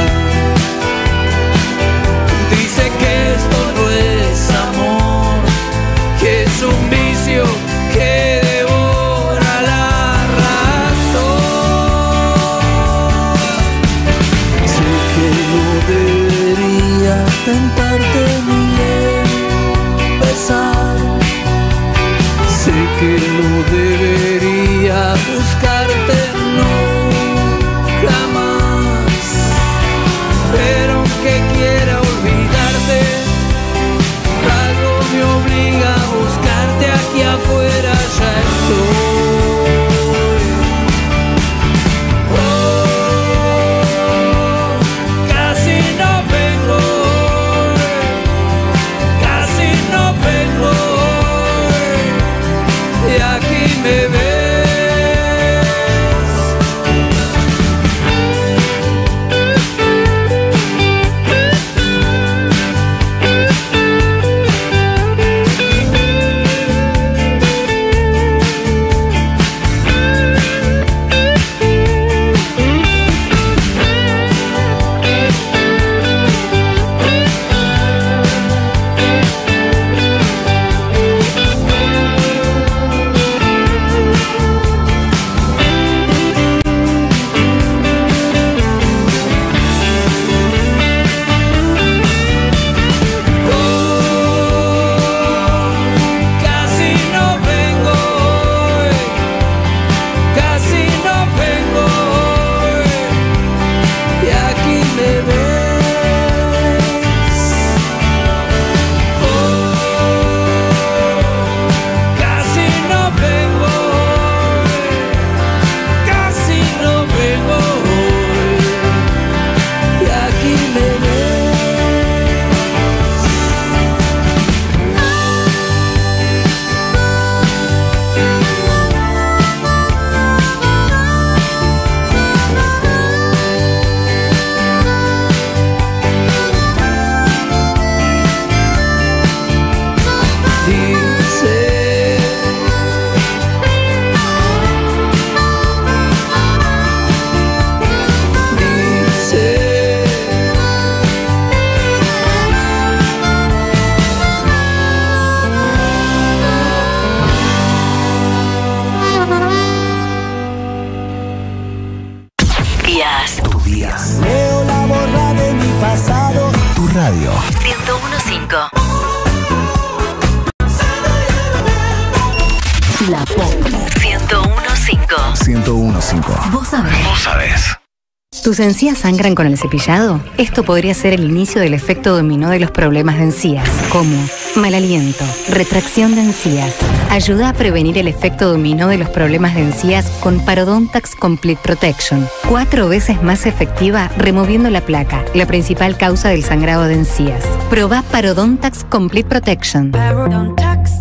¿Tus encías sangran con el cepillado? Esto podría ser el inicio del efecto dominó de los problemas de encías, como mal aliento, retracción de encías. Ayuda a prevenir el efecto dominó de los problemas de encías con Parodontax Complete Protection. Cuatro veces más efectiva removiendo la placa, la principal causa del sangrado de encías. Proba Parodontax Complete Protection.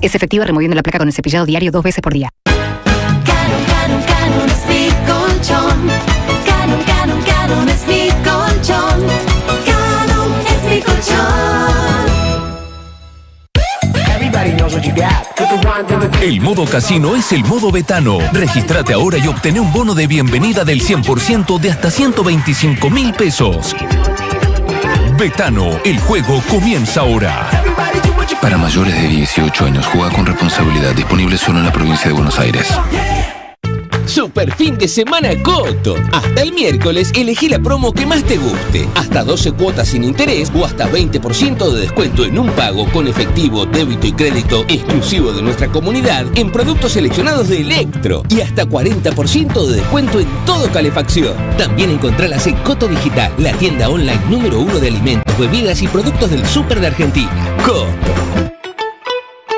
Es efectiva removiendo la placa con el cepillado diario dos veces por día. Canon, Canon es mi colchón. Canon es mi colchón. El modo casino es el modo betano. Regístrate ahora y obtené un bono de bienvenida del 100% de hasta 125 mil pesos. Betano, el juego comienza ahora. Para mayores de 18 años, juega con responsabilidad. Disponible solo en la provincia de Buenos Aires. Super fin de semana Coto. Hasta el miércoles elegí la promo que más te guste. Hasta 12 cuotas sin interés o hasta 20% de descuento en un pago con efectivo, débito y crédito exclusivo de nuestra comunidad en productos seleccionados de Electro. Y hasta 40% de descuento en todo calefacción. También encontrarlas en Coto Digital, la tienda online número uno de alimentos, bebidas y productos del súper de Argentina. Coto.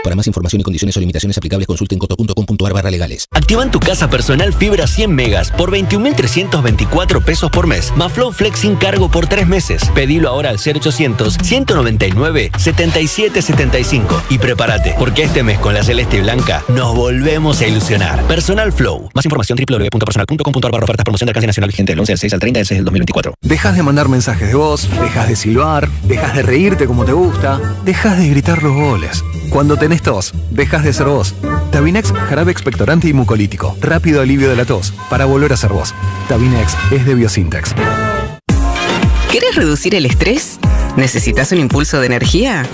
Para más información y condiciones o limitaciones aplicables consulten coto.com.ar barra legales. Activa en tu casa personal fibra 100 megas por 21.324 pesos por mes. Más Flow Flex sin cargo por 3 meses. Pedilo ahora al 0800-199-7775. Y prepárate, porque este mes con la celeste y blanca nos volvemos a ilusionar. Personal Flow. Más información www.personal.com.ar barra ofertas promoción de alcance nacional vigente del 11 al 6 al 30 del 6 del 2024. Dejas de mandar mensajes de voz, dejas de silbar, dejas de reírte como te gusta, dejas de gritar los goles. Cuando tenés tos, dejas de ser vos. Tabinex, jarabe expectorante y mucolítico. Rápido alivio de la tos, para volver a ser vos. Tabinex es de Biosintex. ¿Querés reducir el estrés? ¿Necesitas un impulso de energía?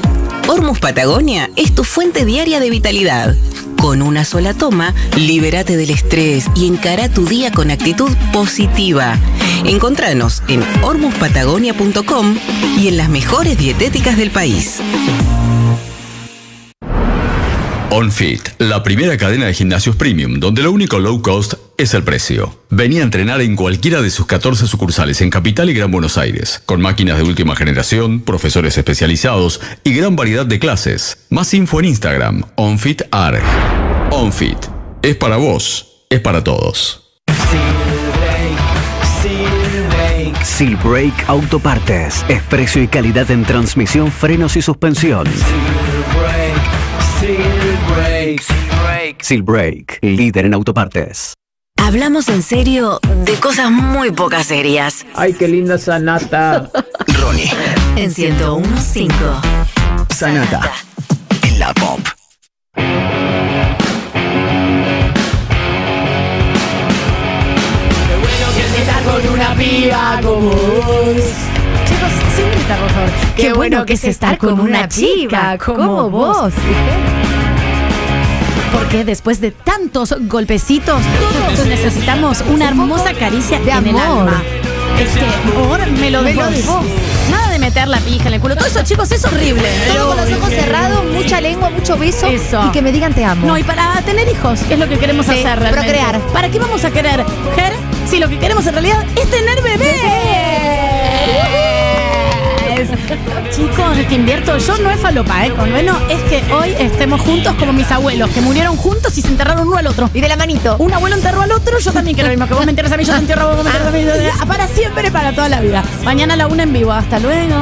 Hormus Patagonia es tu fuente diaria de vitalidad. Con una sola toma, libérate del estrés y encara tu día con actitud positiva. Encontranos en hormuspatagonia.com y en las mejores dietéticas del país. OnFit, la primera cadena de gimnasios premium, donde lo único low cost es el precio. Vení a entrenar en cualquiera de sus 14 sucursales en Capital y Gran Buenos Aires, con máquinas de última generación, profesores especializados y gran variedad de clases. Más info en Instagram, OnFitArg. OnFit, es para vos, es para todos. Silbrake Autopartes. Es precio y calidad en transmisión, frenos y suspensión. Silbrake, líder en autopartes. Hablamos en serio de cosas muy pocas serias. Ay, qué linda sanata. Ronnie, En 1015. Sanata, en la pop. que estar con una piba como vos. Chicos, sin gritar, por favor. Qué bueno que es estar con una chica como vos. Porque después de tantos golpecitos, todos necesitamos una hermosa caricia De en el amor. alma. Es que amor me lo dejó. Nada de meter la pija en el culo. Todo eso, chicos, es horrible. Todo con los ojos cerrados, mucha lengua, mucho beso. Eso. Y que me digan te amo. No, y para tener hijos, que es lo que queremos Sí, hacer realmente. procrear. ¿Para qué vamos a querer mujer si lo que queremos en realidad es tener bebés? Chicos, es que invierto. Yo no es falopa, ¿eh? Con bueno es que hoy estemos juntos como mis abuelos, que murieron juntos y se enterraron uno al otro. Y de la manito. Un abuelo enterró al otro, yo también quiero lo mismo. Que vos me enterres a mí, yo te entierro, vos me ah. a Para siempre, para toda la vida. Mañana a la una en vivo. Hasta luego.